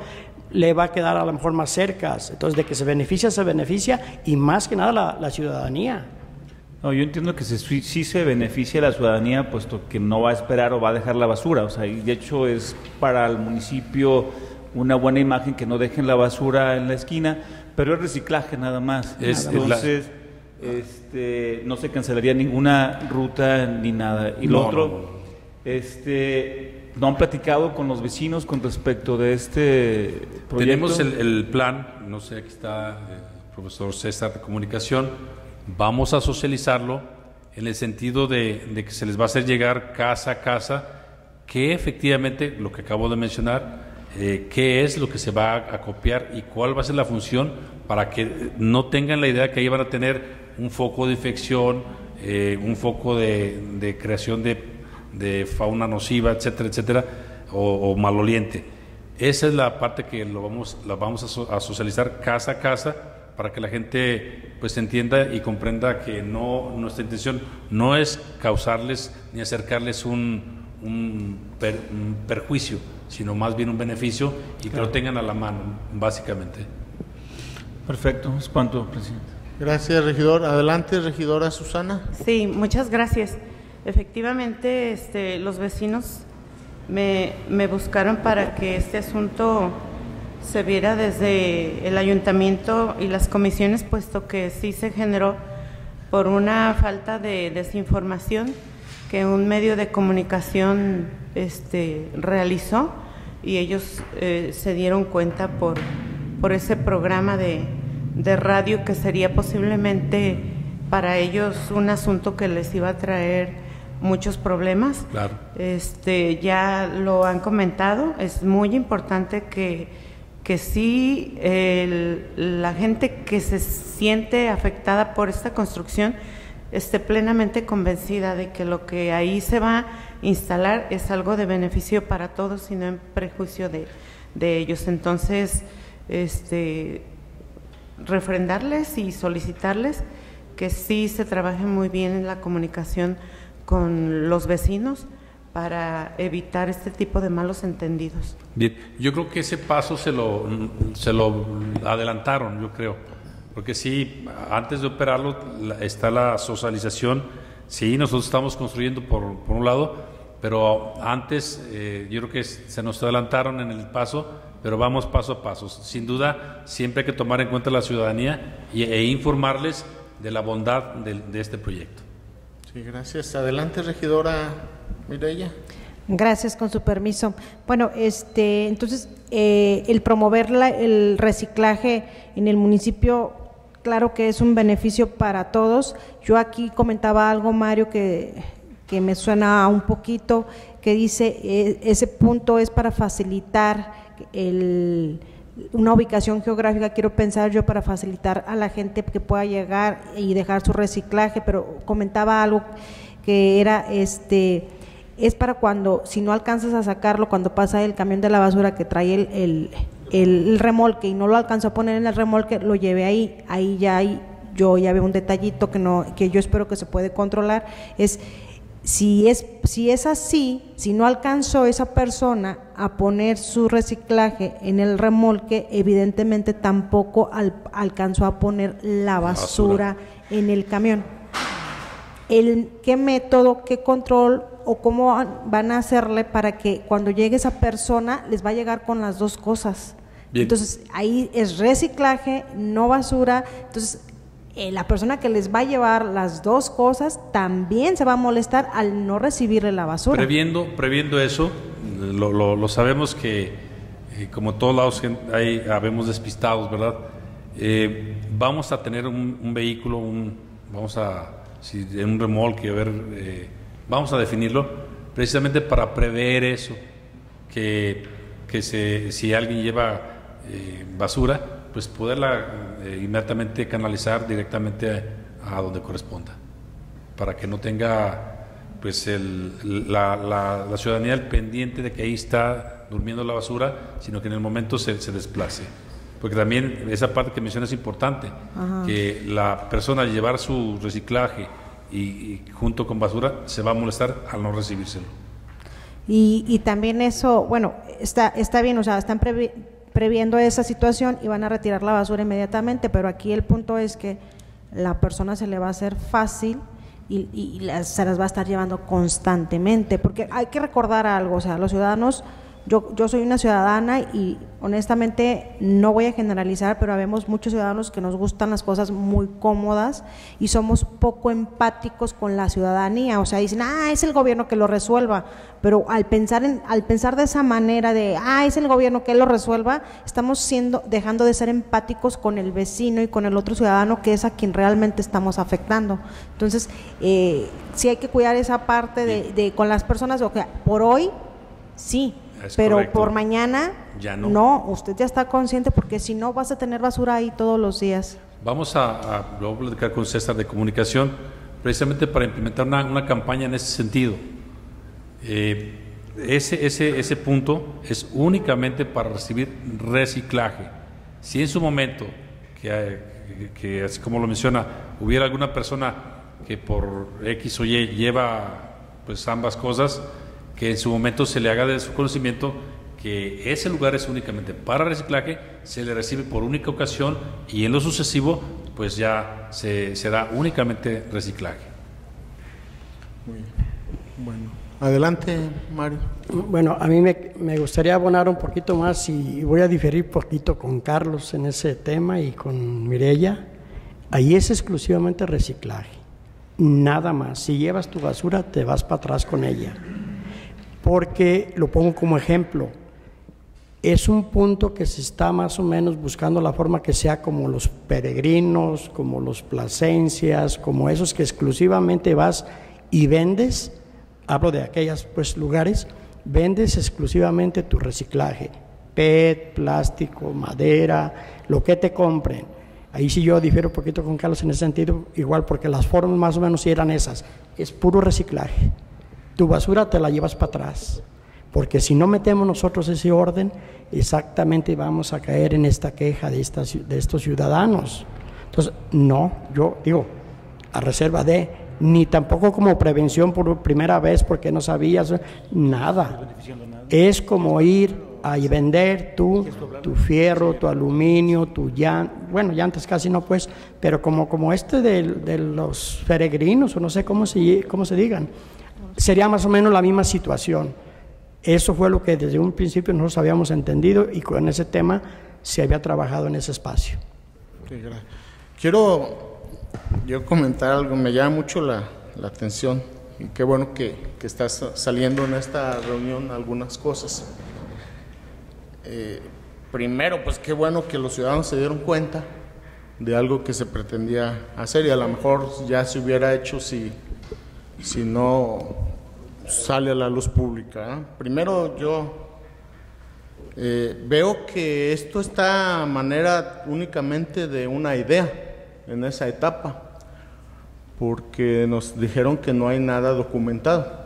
[SPEAKER 4] le va a quedar a lo mejor más cerca. Entonces, de que se beneficia, se beneficia y más que nada la, la ciudadanía.
[SPEAKER 2] No, yo entiendo que se, sí se beneficia a la ciudadanía, puesto que no va a esperar o va a dejar la basura. O sea, y de hecho es para el municipio una buena imagen que no dejen la basura en la esquina, pero es reciclaje nada más.
[SPEAKER 3] Es,
[SPEAKER 2] Entonces, la... este, no se cancelaría ninguna ruta ni nada. Y
[SPEAKER 3] no,
[SPEAKER 2] lo otro,
[SPEAKER 3] no, no.
[SPEAKER 2] este ¿No han platicado con los vecinos con respecto de este proyecto?
[SPEAKER 3] Tenemos el, plan, no sé, aquí está el profesor César de Comunicación, vamos a socializarlo en el sentido de, que se les va a hacer llegar casa a casa que efectivamente, lo que acabo de mencionar, eh, qué es lo que se va a, copiar y cuál va a ser la función para que no tengan la idea que ahí van a tener un foco de infección, eh, un foco de creación de de fauna nociva, etcétera, etcétera, o, o, maloliente. Esa es la parte que lo vamos, la vamos a, so, a, socializar casa a casa para que la gente pues entienda y comprenda que no, nuestra intención no es causarles ni acercarles un, un, per, un perjuicio, sino más bien un beneficio y claro. que lo tengan a la mano, básicamente.
[SPEAKER 2] Perfecto, es cuanto, presidente.
[SPEAKER 1] Gracias, regidor. Adelante, regidora Susana.
[SPEAKER 8] Sí, muchas gracias. Efectivamente, este, los vecinos me, me, buscaron para que este asunto se viera desde el ayuntamiento y las comisiones, puesto que sí se generó por una falta de desinformación que un medio de comunicación este, realizó y ellos eh, se dieron cuenta por, por ese programa de, de radio que sería posiblemente para ellos un asunto que les iba a traer muchos problemas.
[SPEAKER 3] Claro.
[SPEAKER 8] Este, ya lo han comentado, es muy importante que, que sí el- la gente que se siente afectada por esta construcción esté plenamente convencida de que lo que ahí se va a instalar es algo de beneficio para todos y no en prejuicio de, de ellos. Entonces, este, refrendarles y solicitarles que sí se trabaje muy bien en la comunicación con los vecinos para evitar este tipo de malos entendidos.
[SPEAKER 3] Bien, yo creo que ese paso se lo, se lo adelantaron, yo creo. Porque sí, antes de operarlo está la socialización. Sí, nosotros estamos construyendo por, por un lado, pero antes eh, yo creo que se nos adelantaron en el paso, pero vamos paso a paso. Sin duda, siempre hay que tomar en cuenta la ciudadanía e informarles de la bondad de, de este proyecto.
[SPEAKER 1] Sí, gracias. Adelante, regidora Mireya.
[SPEAKER 5] Gracias, con su permiso. Bueno, este, entonces, eh, el promover la- el reciclaje en el municipio, claro que es un beneficio para todos. Yo aquí comentaba algo, Mario, que, que me suena un poquito, que dice, eh, ese punto es para facilitar el, una ubicación geográfica, quiero pensar yo, para facilitar a la gente que pueda llegar y dejar su reciclaje, pero comentaba algo que era este es para cuando, si no alcanzas a sacarlo, cuando pasa el camión de la basura que trae el, el, el- remolque y no lo alcanzó a poner en el remolque, lo lleve ahí, ahí ya hay, yo ya veo un detallito que no, que yo espero que se puede controlar, es si es, si es así, si no alcanzó esa persona a poner su reciclaje en el remolque, evidentemente tampoco al- alcanzó a poner la basura en el camión el qué método, qué control o cómo van- van a hacerle para que cuando llegue esa persona les va a llegar con las dos cosas.
[SPEAKER 3] Bien.
[SPEAKER 5] Entonces ahí es reciclaje, no basura. Entonces eh, la persona que les va a llevar las dos cosas también se va a molestar al no recibirle la basura.
[SPEAKER 3] Previendo, previendo eso, lo, lo- sabemos que, eh, como todos lados hay, habemos despistados, ¿verdad? Eh, vamos a tener un, vehículo, un, vamos a, si un remolque, a ver, vamos a definirlo precisamente para prever eso, que, que si alguien lleva basura, pues poderla eh, inmediatamente canalizar directamente a, a donde corresponda para que no tenga pues el- la, la- la ciudadanía el pendiente de que ahí está durmiendo la basura, sino que en el momento se, se desplace. Porque también esa parte que menciona es importante, que la persona al llevar su reciclaje y, y junto con basura se va a molestar al no recibírselo.
[SPEAKER 5] Y, y también eso, bueno, está, está bien, o sea, están previendo esa situación y van a retirar la basura inmediatamente, pero aquí el punto es que la persona se le va a hacer fácil y, y se las va a estar llevando constantemente, porque hay que recordar algo, o sea, los ciudadanos, yo, yo soy una ciudadana y honestamente no voy a generalizar, pero habemos muchos ciudadanos que nos gustan las cosas muy cómodas y somos poco empáticos con la ciudadanía, o sea, dicen, ah, es el gobierno que lo resuelva, pero al pensar en, al pensar de esa manera de, ah, es el gobierno que lo resuelva, estamos siendo, dejando de ser empáticos con el vecino y con el otro ciudadano que es a quien realmente estamos afectando. Entonces, eh, sí hay que cuidar esa parte de, de con las personas, o sea, por hoy, sí,
[SPEAKER 3] Es
[SPEAKER 5] pero
[SPEAKER 3] correcto.
[SPEAKER 5] por mañana,
[SPEAKER 3] Ya no.
[SPEAKER 5] no, usted ya está consciente porque si no vas a tener basura ahí todos los días.
[SPEAKER 3] Vamos a, a, lo voy a platicar con César de comunicación, precisamente para implementar una, una campaña en ese sentido. Eh, ese, ese, ese punto es únicamente para recibir reciclaje. Si en su momento, que, que- que así como lo menciona, hubiera alguna persona que por X o Y lleva pues ambas cosas, que en su momento se le haga de su conocimiento que ese lugar es únicamente para reciclaje, se le recibe por única ocasión y en lo sucesivo pues ya se, se da únicamente reciclaje.
[SPEAKER 1] Bueno, adelante, Mario.
[SPEAKER 4] Bueno, a mí me, me gustaría abonar un poquito más y voy a diferir poquito con Carlos en ese tema y con Mirella. Ahí es exclusivamente reciclaje, nada más. Si llevas tu basura, te vas para atrás con ella. Porque, lo pongo como ejemplo, es un punto que se está más o menos buscando la forma que sea como los peregrinos, como los placencias, como esos que exclusivamente vas y vendes, hablo de aquellos pues, lugares, vendes exclusivamente tu reciclaje, PET, plástico, madera, lo que te compren. Ahí sí yo difiero un poquito con Carlos en ese sentido, igual porque las formas más o menos sí eran esas, es puro reciclaje. Tu basura te la llevas para atrás porque si no metemos nosotros ese orden, exactamente vamos a caer en esta queja de, estas, de estos ciudadanos. Entonces, no, yo digo, a reserva de, ni tampoco como prevención por primera vez porque no sabías, nada. Es como ir a vender tu, tu fierro, tu aluminio, tu llanto, bueno, llantas casi no pues, pero como, como este de, de los peregrinos, o no sé cómo se, cómo se digan, sería más o menos la misma situación eso fue lo que desde un principio nosotros habíamos entendido y con ese tema se había trabajado en ese espacio.
[SPEAKER 1] Quiero yo comentar algo, me llama mucho la, atención y qué bueno que, que estás saliendo en esta reunión algunas cosas. Eh, primero, pues qué bueno que los ciudadanos se dieron cuenta de algo que se pretendía hacer y a lo mejor ya se hubiera hecho si, si no sale a la luz pública. ¿eh? Primero yo eh, veo que esto está a manera únicamente de una idea en esa etapa, porque nos dijeron que no hay nada documentado.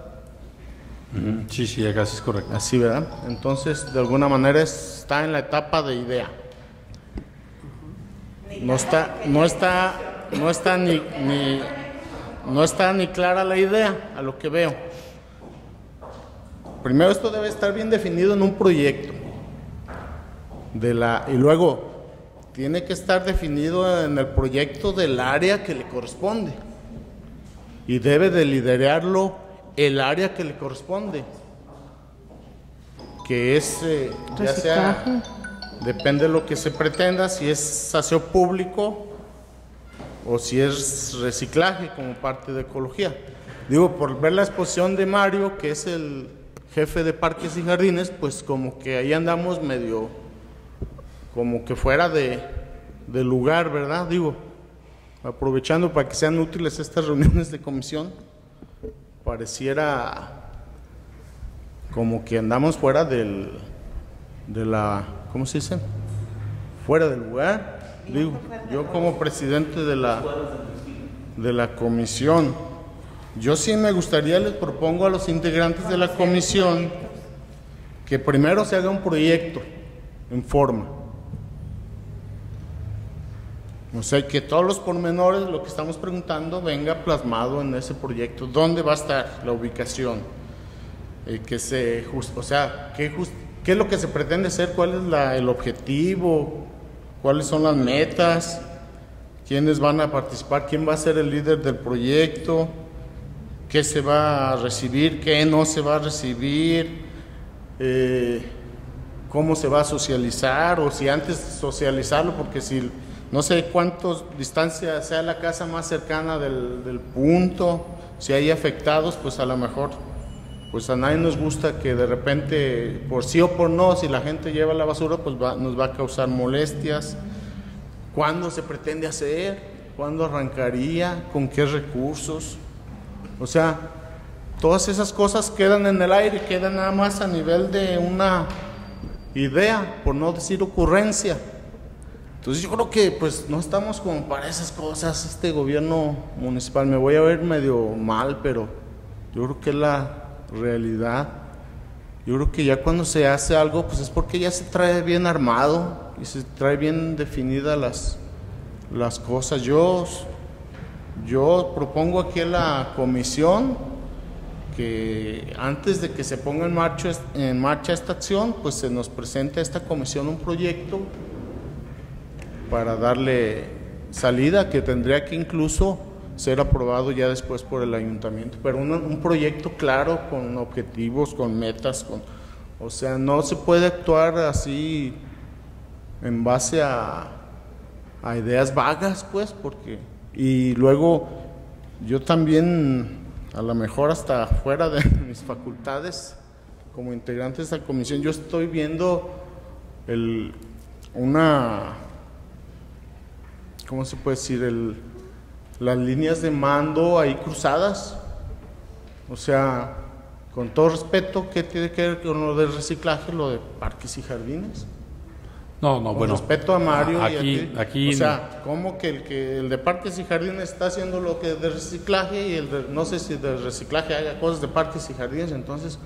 [SPEAKER 3] Sí, sí, casi es correcto.
[SPEAKER 1] Así, ¿verdad? Entonces, de alguna manera está en la etapa de idea. No está, no está, no está ni, ni no está ni clara la idea a lo que veo. Primero esto debe estar bien definido en un proyecto. De la, y luego tiene que estar definido en el proyecto del área que le corresponde. Y debe de liderarlo el área que le corresponde. Que es, eh, ya sea, depende de lo que se pretenda, si es saseo público o si es reciclaje como parte de ecología. Digo, por ver la exposición de Mario, que es el jefe de parques y jardines, pues como que ahí andamos medio, como que fuera de, lugar, ¿verdad? Digo, aprovechando para que sean útiles estas reuniones de comisión, pareciera como que andamos fuera del, de la, ¿cómo se dice? Fuera del lugar. Digo, yo como presidente de la, de la comisión, yo sí me gustaría, les propongo a los integrantes de la comisión que primero se haga un proyecto en forma. O sea, que todos los pormenores, lo que estamos preguntando, venga plasmado en ese proyecto. ¿Dónde va a estar la ubicación? Eh, que se o sea, ¿qué, ¿qué, es lo que se pretende hacer? ¿Cuál es el objetivo? ¿Cuáles son las metas? ¿Quiénes van a participar? ¿Quién va a ser el líder del proyecto? Qué se va a recibir, qué no se va a recibir, eh, cómo se va a socializar o si antes socializarlo, porque si no sé cuántos distancia sea la casa más cercana del, punto, si hay afectados, pues a lo mejor, pues a nadie nos gusta que de repente, por sí o por no, si la gente lleva la basura, pues nos va a causar molestias. ¿Cuándo se pretende hacer? ¿Cuándo arrancaría? ¿Con qué recursos? O sea, todas esas cosas quedan en el aire, quedan nada más a nivel de una idea, por no decir ocurrencia. Entonces yo creo que pues no estamos como para esas cosas, este gobierno municipal, me voy a ver medio mal, pero yo creo que es la realidad. Yo creo que ya cuando se hace algo, pues es porque ya se trae bien armado y se trae bien definidas las, las cosas. Yo yo propongo aquí a la comisión que antes de que se ponga en marcha, esta acción, pues se nos presente a esta comisión un proyecto para darle salida que tendría que incluso ser aprobado ya después por el ayuntamiento, pero un, proyecto claro con objetivos, con metas, con, o sea, no se puede actuar así en base a, a ideas vagas, pues, porque y luego yo también, a lo mejor hasta fuera de mis facultades, como integrante de esta comisión, yo estoy viendo el, una, ¿cómo se puede decir? El, las líneas de mando ahí cruzadas. O sea, con todo respeto, ¿qué tiene que ver con lo del reciclaje, lo de parques y jardines?
[SPEAKER 3] No, no,
[SPEAKER 1] Con
[SPEAKER 3] bueno.
[SPEAKER 1] respeto a Mario y a
[SPEAKER 3] Aquí,
[SPEAKER 1] ti.
[SPEAKER 3] aquí.
[SPEAKER 1] O sea, ¿cómo que el, que el de parques y jardines está haciendo lo que de reciclaje y el de, no sé si de reciclaje haga cosas de parques y jardines? Entonces,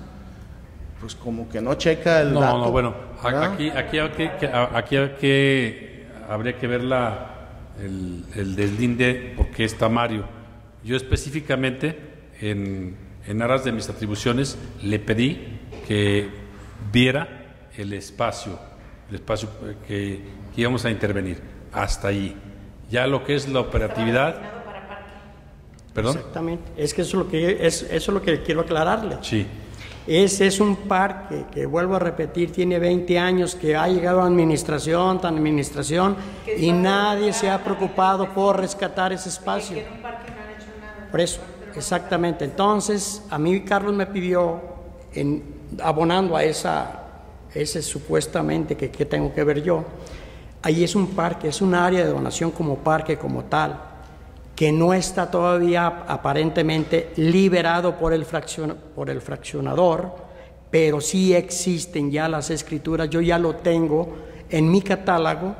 [SPEAKER 1] pues como que no checa el
[SPEAKER 3] No,
[SPEAKER 1] dato.
[SPEAKER 3] no, bueno, aquí, aquí, aquí habría que ver la, el, el deslinde porque está Mario. Yo específicamente, en, en aras de mis atribuciones, le pedí que viera el espacio, el espacio eh, que, que íbamos a intervenir, hasta ahí. Ya lo que es la operatividad... ¿Perdón?
[SPEAKER 4] Exactamente. Es que eso es lo que, es, eso es lo que quiero aclararle.
[SPEAKER 3] Sí.
[SPEAKER 4] Ese es un parque que, vuelvo a repetir, tiene 20 años, que ha llegado a administración, tan administración, y nadie se ha preocupado por rescatar ese espacio. Por eso, exactamente. Entonces, a mí Carlos me pidió, en, abonando a esa, ese supuestamente que, que tengo que ver yo, ahí es un parque, es un área de donación como parque, como tal que no está todavía aparentemente liberado por el, fraccion- por el fraccionador, pero sí existen ya las escrituras, yo ya lo tengo en mi catálogo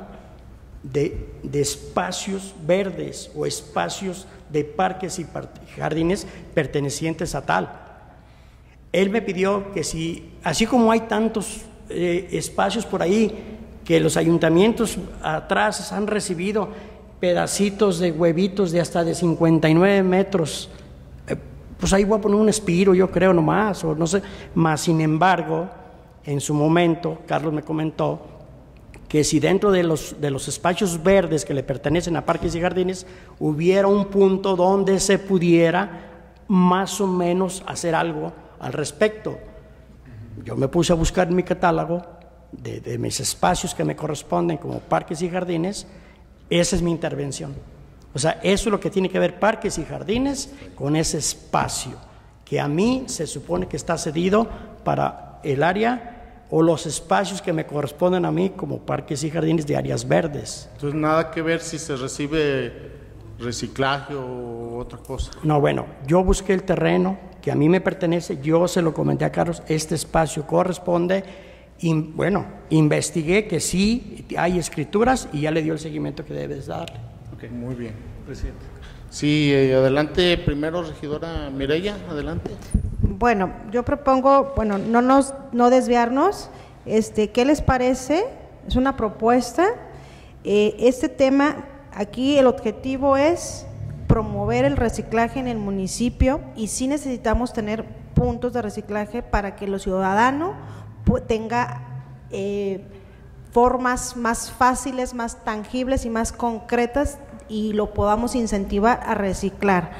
[SPEAKER 4] de, de espacios verdes o espacios de parques y jardines pertenecientes a tal. Él me pidió que si, así como hay tantos eh, espacios por ahí que los ayuntamientos atrás han recibido pedacitos de huevitos de hasta de 59 metros, eh, pues ahí voy a poner un espiro, yo creo nomás, o no sé, más sin embargo, en su momento, Carlos me comentó que si dentro de los, de los espacios verdes que le pertenecen a parques y jardines hubiera un punto donde se pudiera más o menos hacer algo al respecto. Yo me puse a buscar en mi catálogo de, de mis espacios que me corresponden como parques y jardines, esa es mi intervención. O sea, eso es lo que tiene que ver parques y jardines con ese espacio que a mí se supone que está cedido para el área o los espacios que me corresponden a mí como parques y jardines de áreas verdes.
[SPEAKER 1] Entonces, nada que ver si se recibe reciclaje o otra cosa.
[SPEAKER 4] No, bueno, yo busqué el terreno que a mí me pertenece, yo se lo comenté a Carlos, este espacio corresponde, y bueno, investigué que sí hay escrituras y ya le dio el seguimiento que debes darle.
[SPEAKER 1] Muy bien.
[SPEAKER 2] Presidente.
[SPEAKER 1] Sí, eh, adelante, primero, regidora Mireya, adelante.
[SPEAKER 5] Bueno, yo propongo, bueno, no nos no desviarnos. Este, ¿qué les parece? Es una propuesta. Eh, este tema aquí el objetivo es promover el reciclaje en el municipio y sí necesitamos tener puntos de reciclaje para que los ciudadanos tenga eh, formas más fáciles, más tangibles y más concretas y lo podamos incentivar a reciclar.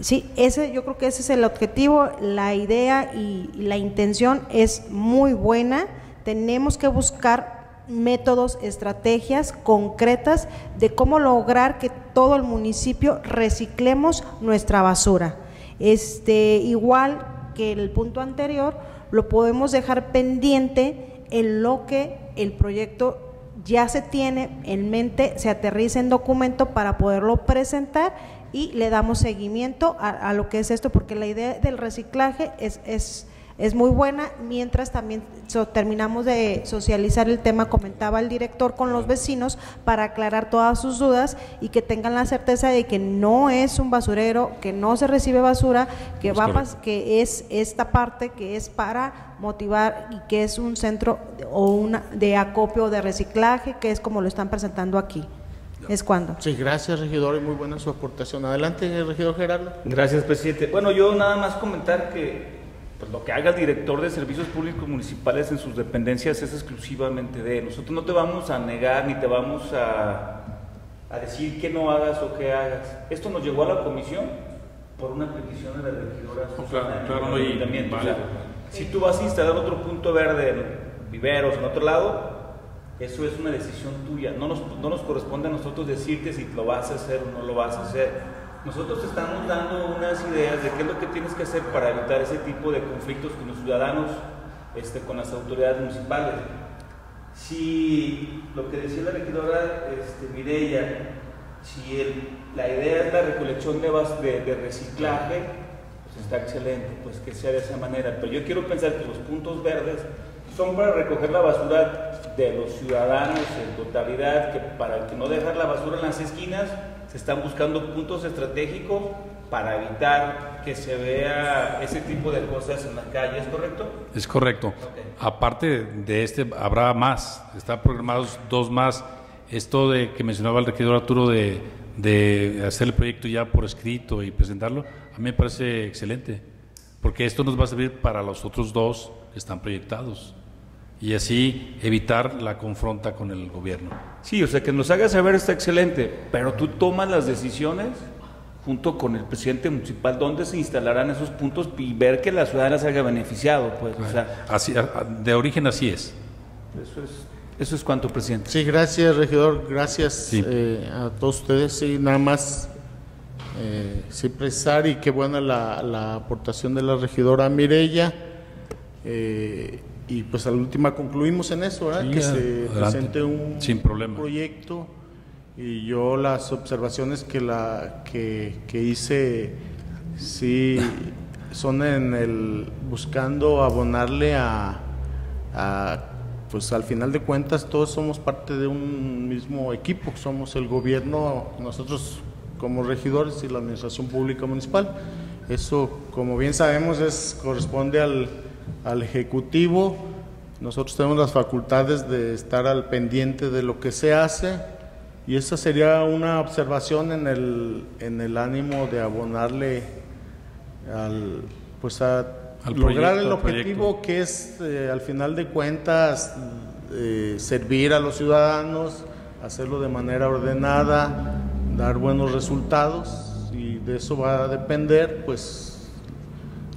[SPEAKER 5] Sí, ese, yo creo que ese es el objetivo, la idea y la intención es muy buena. Tenemos que buscar métodos, estrategias concretas de cómo lograr que todo el municipio reciclemos nuestra basura. Este, igual que el punto anterior, lo podemos dejar pendiente en lo que el proyecto ya se tiene en mente, se aterriza en documento para poderlo presentar y le damos seguimiento a, lo que es esto, porque la idea del reciclaje es, es muy buena, mientras también so- terminamos de socializar el tema, comentaba el director con los vecinos para aclarar todas sus dudas y que tengan la certeza de que no es un basurero, que no se recibe basura, que
[SPEAKER 3] Es
[SPEAKER 5] va que es esta parte que es para motivar y que es un centro o una de acopio de reciclaje, que es como lo están presentando aquí. Es cuando.
[SPEAKER 1] Sí, gracias, regidor, y muy buena su aportación. Adelante, regidor Gerardo.
[SPEAKER 2] Gracias, presidente. Bueno, yo nada más comentar que pues, lo que haga el director de servicios públicos municipales en sus dependencias es exclusivamente de él. Nosotros no te vamos a negar ni te vamos a, a decir que no hagas o que hagas. Esto nos llegó a la comisión por una petición de la regidora Susana
[SPEAKER 3] claro,
[SPEAKER 2] el
[SPEAKER 3] y
[SPEAKER 2] ayuntamiento. O sea, si tú vas a instalar otro punto verde en viveros en otro lado, eso es una decisión tuya. No nos, no nos corresponde a nosotros decirte si lo vas a hacer o no lo vas a hacer. Nosotros estamos dando unas ideas de qué es lo que tienes que hacer para evitar ese tipo de conflictos con los ciudadanos, este, con las autoridades municipales. si lo que decía la regidora este, Mireya, si el- la idea es la recolección de, de, de reciclaje, pues está excelente, pues que sea de esa manera. Pero yo quiero pensar que los puntos verdes son para recoger la basura de los ciudadanos en totalidad, que para que no dejar la basura en las esquinas, se están buscando puntos estratégicos para evitar que se vea ese tipo de cosas en la calle, ¿es correcto?
[SPEAKER 3] Es correcto. Aparte de este, habrá más. Están programados dos más. Esto de que mencionaba el regidor Arturo de, de hacer el proyecto ya por escrito y presentarlo, a mí me parece excelente. Porque esto nos va a servir para los otros dos que están proyectados. Y así evitar la confronta con el gobierno.
[SPEAKER 2] Sí, o sea, que nos haga saber está excelente, pero tú tomas las decisiones junto con el presidente municipal dónde se instalarán esos puntos y ver que la ciudadana se haya beneficiado, pues, o sea,
[SPEAKER 3] Así, de origen así es.
[SPEAKER 2] eso es, eso es cuanto, presidente.
[SPEAKER 1] Sí, gracias, regidor. Gracias
[SPEAKER 3] Sí.
[SPEAKER 1] eh, a todos ustedes. Sí, nada más eh, sí precisar y qué buena la, la aportación de la regidora Mirella. Eh, y pues a la última concluimos en eso, ¿verdad?
[SPEAKER 3] Sí,
[SPEAKER 1] que se
[SPEAKER 3] adelante.
[SPEAKER 1] presente un,
[SPEAKER 3] Sin problema.
[SPEAKER 1] proyecto y yo las observaciones que la que, que hice sí son en el buscando abonarle a, a, pues al final de cuentas todos somos parte de un mismo equipo, somos el gobierno, nosotros como regidores y la administración pública municipal. Eso, como bien sabemos, es corresponde al, al ejecutivo. Nosotros tenemos las facultades de estar al pendiente de lo que se hace y esa sería una observación en el, en el ánimo de abonarle al, pues a
[SPEAKER 3] Al
[SPEAKER 1] lograr
[SPEAKER 3] proyecto,
[SPEAKER 1] el objetivo que es eh, al final de cuentas eh, servir a los ciudadanos, hacerlo de manera ordenada, dar buenos resultados y de eso va a depender pues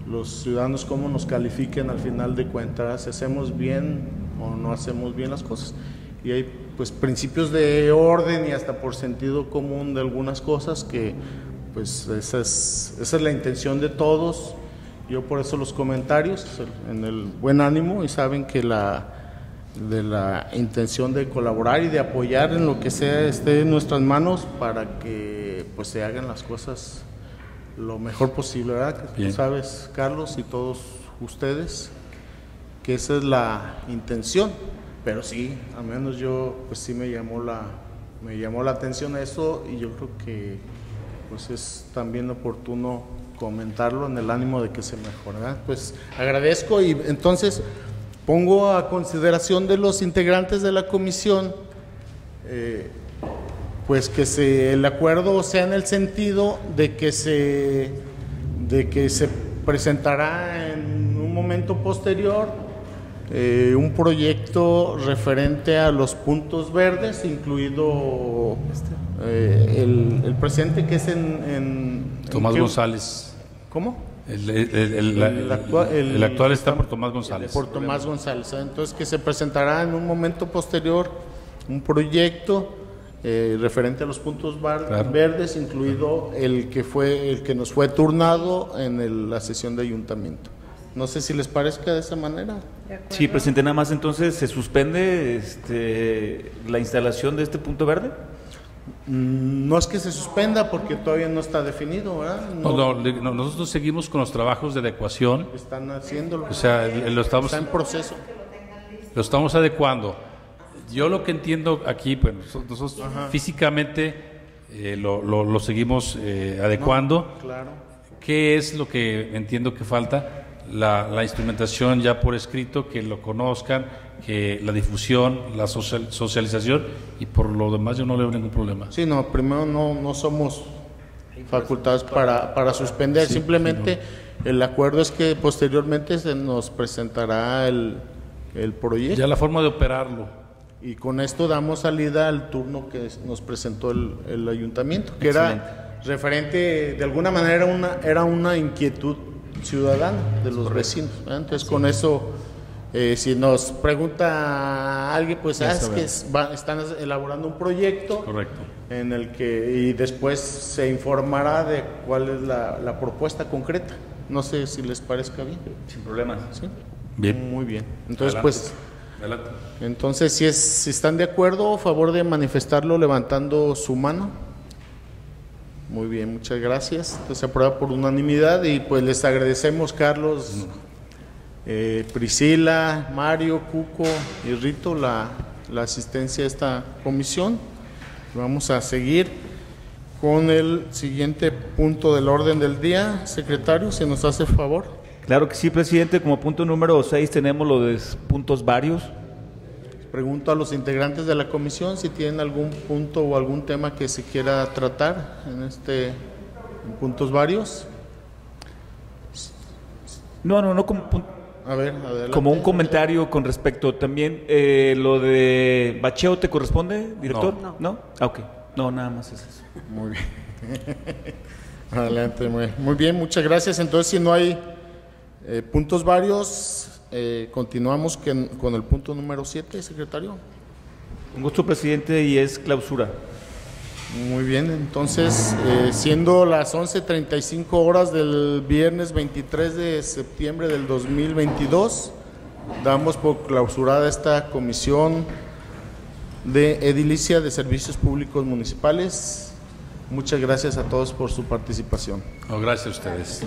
[SPEAKER 1] los ciudadanos cómo nos califiquen al final de cuentas, si hacemos bien o no hacemos bien las cosas. Y hay pues principios de orden y hasta por sentido común de algunas cosas que pues esa es, esa es la intención de todos. Yo por eso los comentarios en el buen ánimo y saben que la de la intención de colaborar y de apoyar en lo que sea esté en nuestras manos para que pues se hagan las cosas lo mejor posible, ¿verdad? Que. Tú sabes, Carlos, y todos ustedes, que esa es la intención. Pero sí, al menos yo, pues sí me llamó la, me llamó la atención eso y yo creo que pues es también oportuno comentarlo en el ánimo de que se mejore. ¿verdad? Pues agradezco y entonces pongo a consideración de los integrantes de la comisión eh, pues que se, el acuerdo sea en el sentido de que se de que se presentará en un momento posterior eh, un proyecto referente a los puntos verdes, incluido eh, el, el presente que es en,
[SPEAKER 3] Tomás González.
[SPEAKER 1] ¿Cómo?
[SPEAKER 3] El, el- el- actual está por Tomás González.
[SPEAKER 1] Por Tomás González. Entonces, que se presentará en un momento posterior un proyecto eh, referente a los puntos bar-
[SPEAKER 3] Claro.
[SPEAKER 1] verdes, incluido el que fue el que nos fue turnado en el- la sesión de ayuntamiento. No sé si les parezca de esa manera.
[SPEAKER 2] Sí, presidente, nada más entonces se suspende este, la instalación de este punto verde.
[SPEAKER 1] Mm, No es que se suspenda porque todavía no está definido, ¿verdad?
[SPEAKER 3] No, no, le- no, nosotros seguimos con los trabajos de adecuación,
[SPEAKER 1] Están haciéndolo.
[SPEAKER 3] o sea, lo estamos,
[SPEAKER 1] está en proceso.
[SPEAKER 3] lo estamos adecuando. Yo lo que entiendo aquí, pues nosotros, nosotros físicamente eh, lo, lo- lo seguimos eh, adecuando.
[SPEAKER 1] Claro.
[SPEAKER 3] ¿Qué es lo que entiendo que falta? La, la instrumentación ya por escrito, que lo conozcan, que la difusión, la social- socialización y por lo demás yo no le veo ningún problema.
[SPEAKER 1] Sí, no, primero no, no somos facultados para, para suspender, simplemente el acuerdo es que posteriormente se nos presentará el, el proyecto
[SPEAKER 3] Ya la forma de operarlo.
[SPEAKER 1] Y con esto damos salida al turno que nos presentó el, el ayuntamiento, que era referente, de alguna manera era una, era una inquietud ciudadana de los vecinos. ¿verdad? Entonces con eso, eh, si nos pregunta alguien, pues ah, es que
[SPEAKER 3] sabemos.
[SPEAKER 1] es- va- están elaborando un proyecto
[SPEAKER 3] Correcto.
[SPEAKER 1] en el que y después se informará de cuál es la, la propuesta concreta. No sé si les parezca bien.
[SPEAKER 2] Sin problemas.
[SPEAKER 1] ¿sí?
[SPEAKER 3] Bien.
[SPEAKER 1] Muy bien. Entonces,
[SPEAKER 3] Adelante.
[SPEAKER 1] pues
[SPEAKER 3] Adelante.
[SPEAKER 1] Entonces, si, es, si están de acuerdo, a favor de manifestarlo levantando su mano. Muy bien, muchas gracias. Entonces se aprueba por unanimidad y pues les agradecemos, Carlos, eh, Priscila, Mario, Cuco y Rito, la, la asistencia a esta comisión. Vamos a seguir con el siguiente punto del orden del día. Secretario, si nos hace favor.
[SPEAKER 2] Claro que sí, presidente. Como punto número 6 tenemos los de puntos varios.
[SPEAKER 1] Pregunto a los integrantes de la comisión si tienen algún punto o algún tema que se quiera tratar en este en puntos varios.
[SPEAKER 2] No, no, no como, pun-
[SPEAKER 1] A ver, adelante.
[SPEAKER 2] como un comentario con respecto también eh, lo de bacheo te corresponde, director?
[SPEAKER 3] No.
[SPEAKER 2] ¿No? Ah, ok. No, nada más es eso.
[SPEAKER 1] Muy bien. Adelante, muy, muy bien, muchas gracias. Entonces, si no hay eh, puntos varios, eh, continuamos con, con el punto número 7, secretario.
[SPEAKER 2] Un gusto, presidente, y es clausura.
[SPEAKER 1] Muy bien, entonces, eh, siendo las 11.35 horas del viernes 23 de septiembre del 2022, damos por clausurada esta comisión de edilicia de servicios públicos municipales. Muchas gracias a todos por su participación.
[SPEAKER 3] No, gracias a ustedes.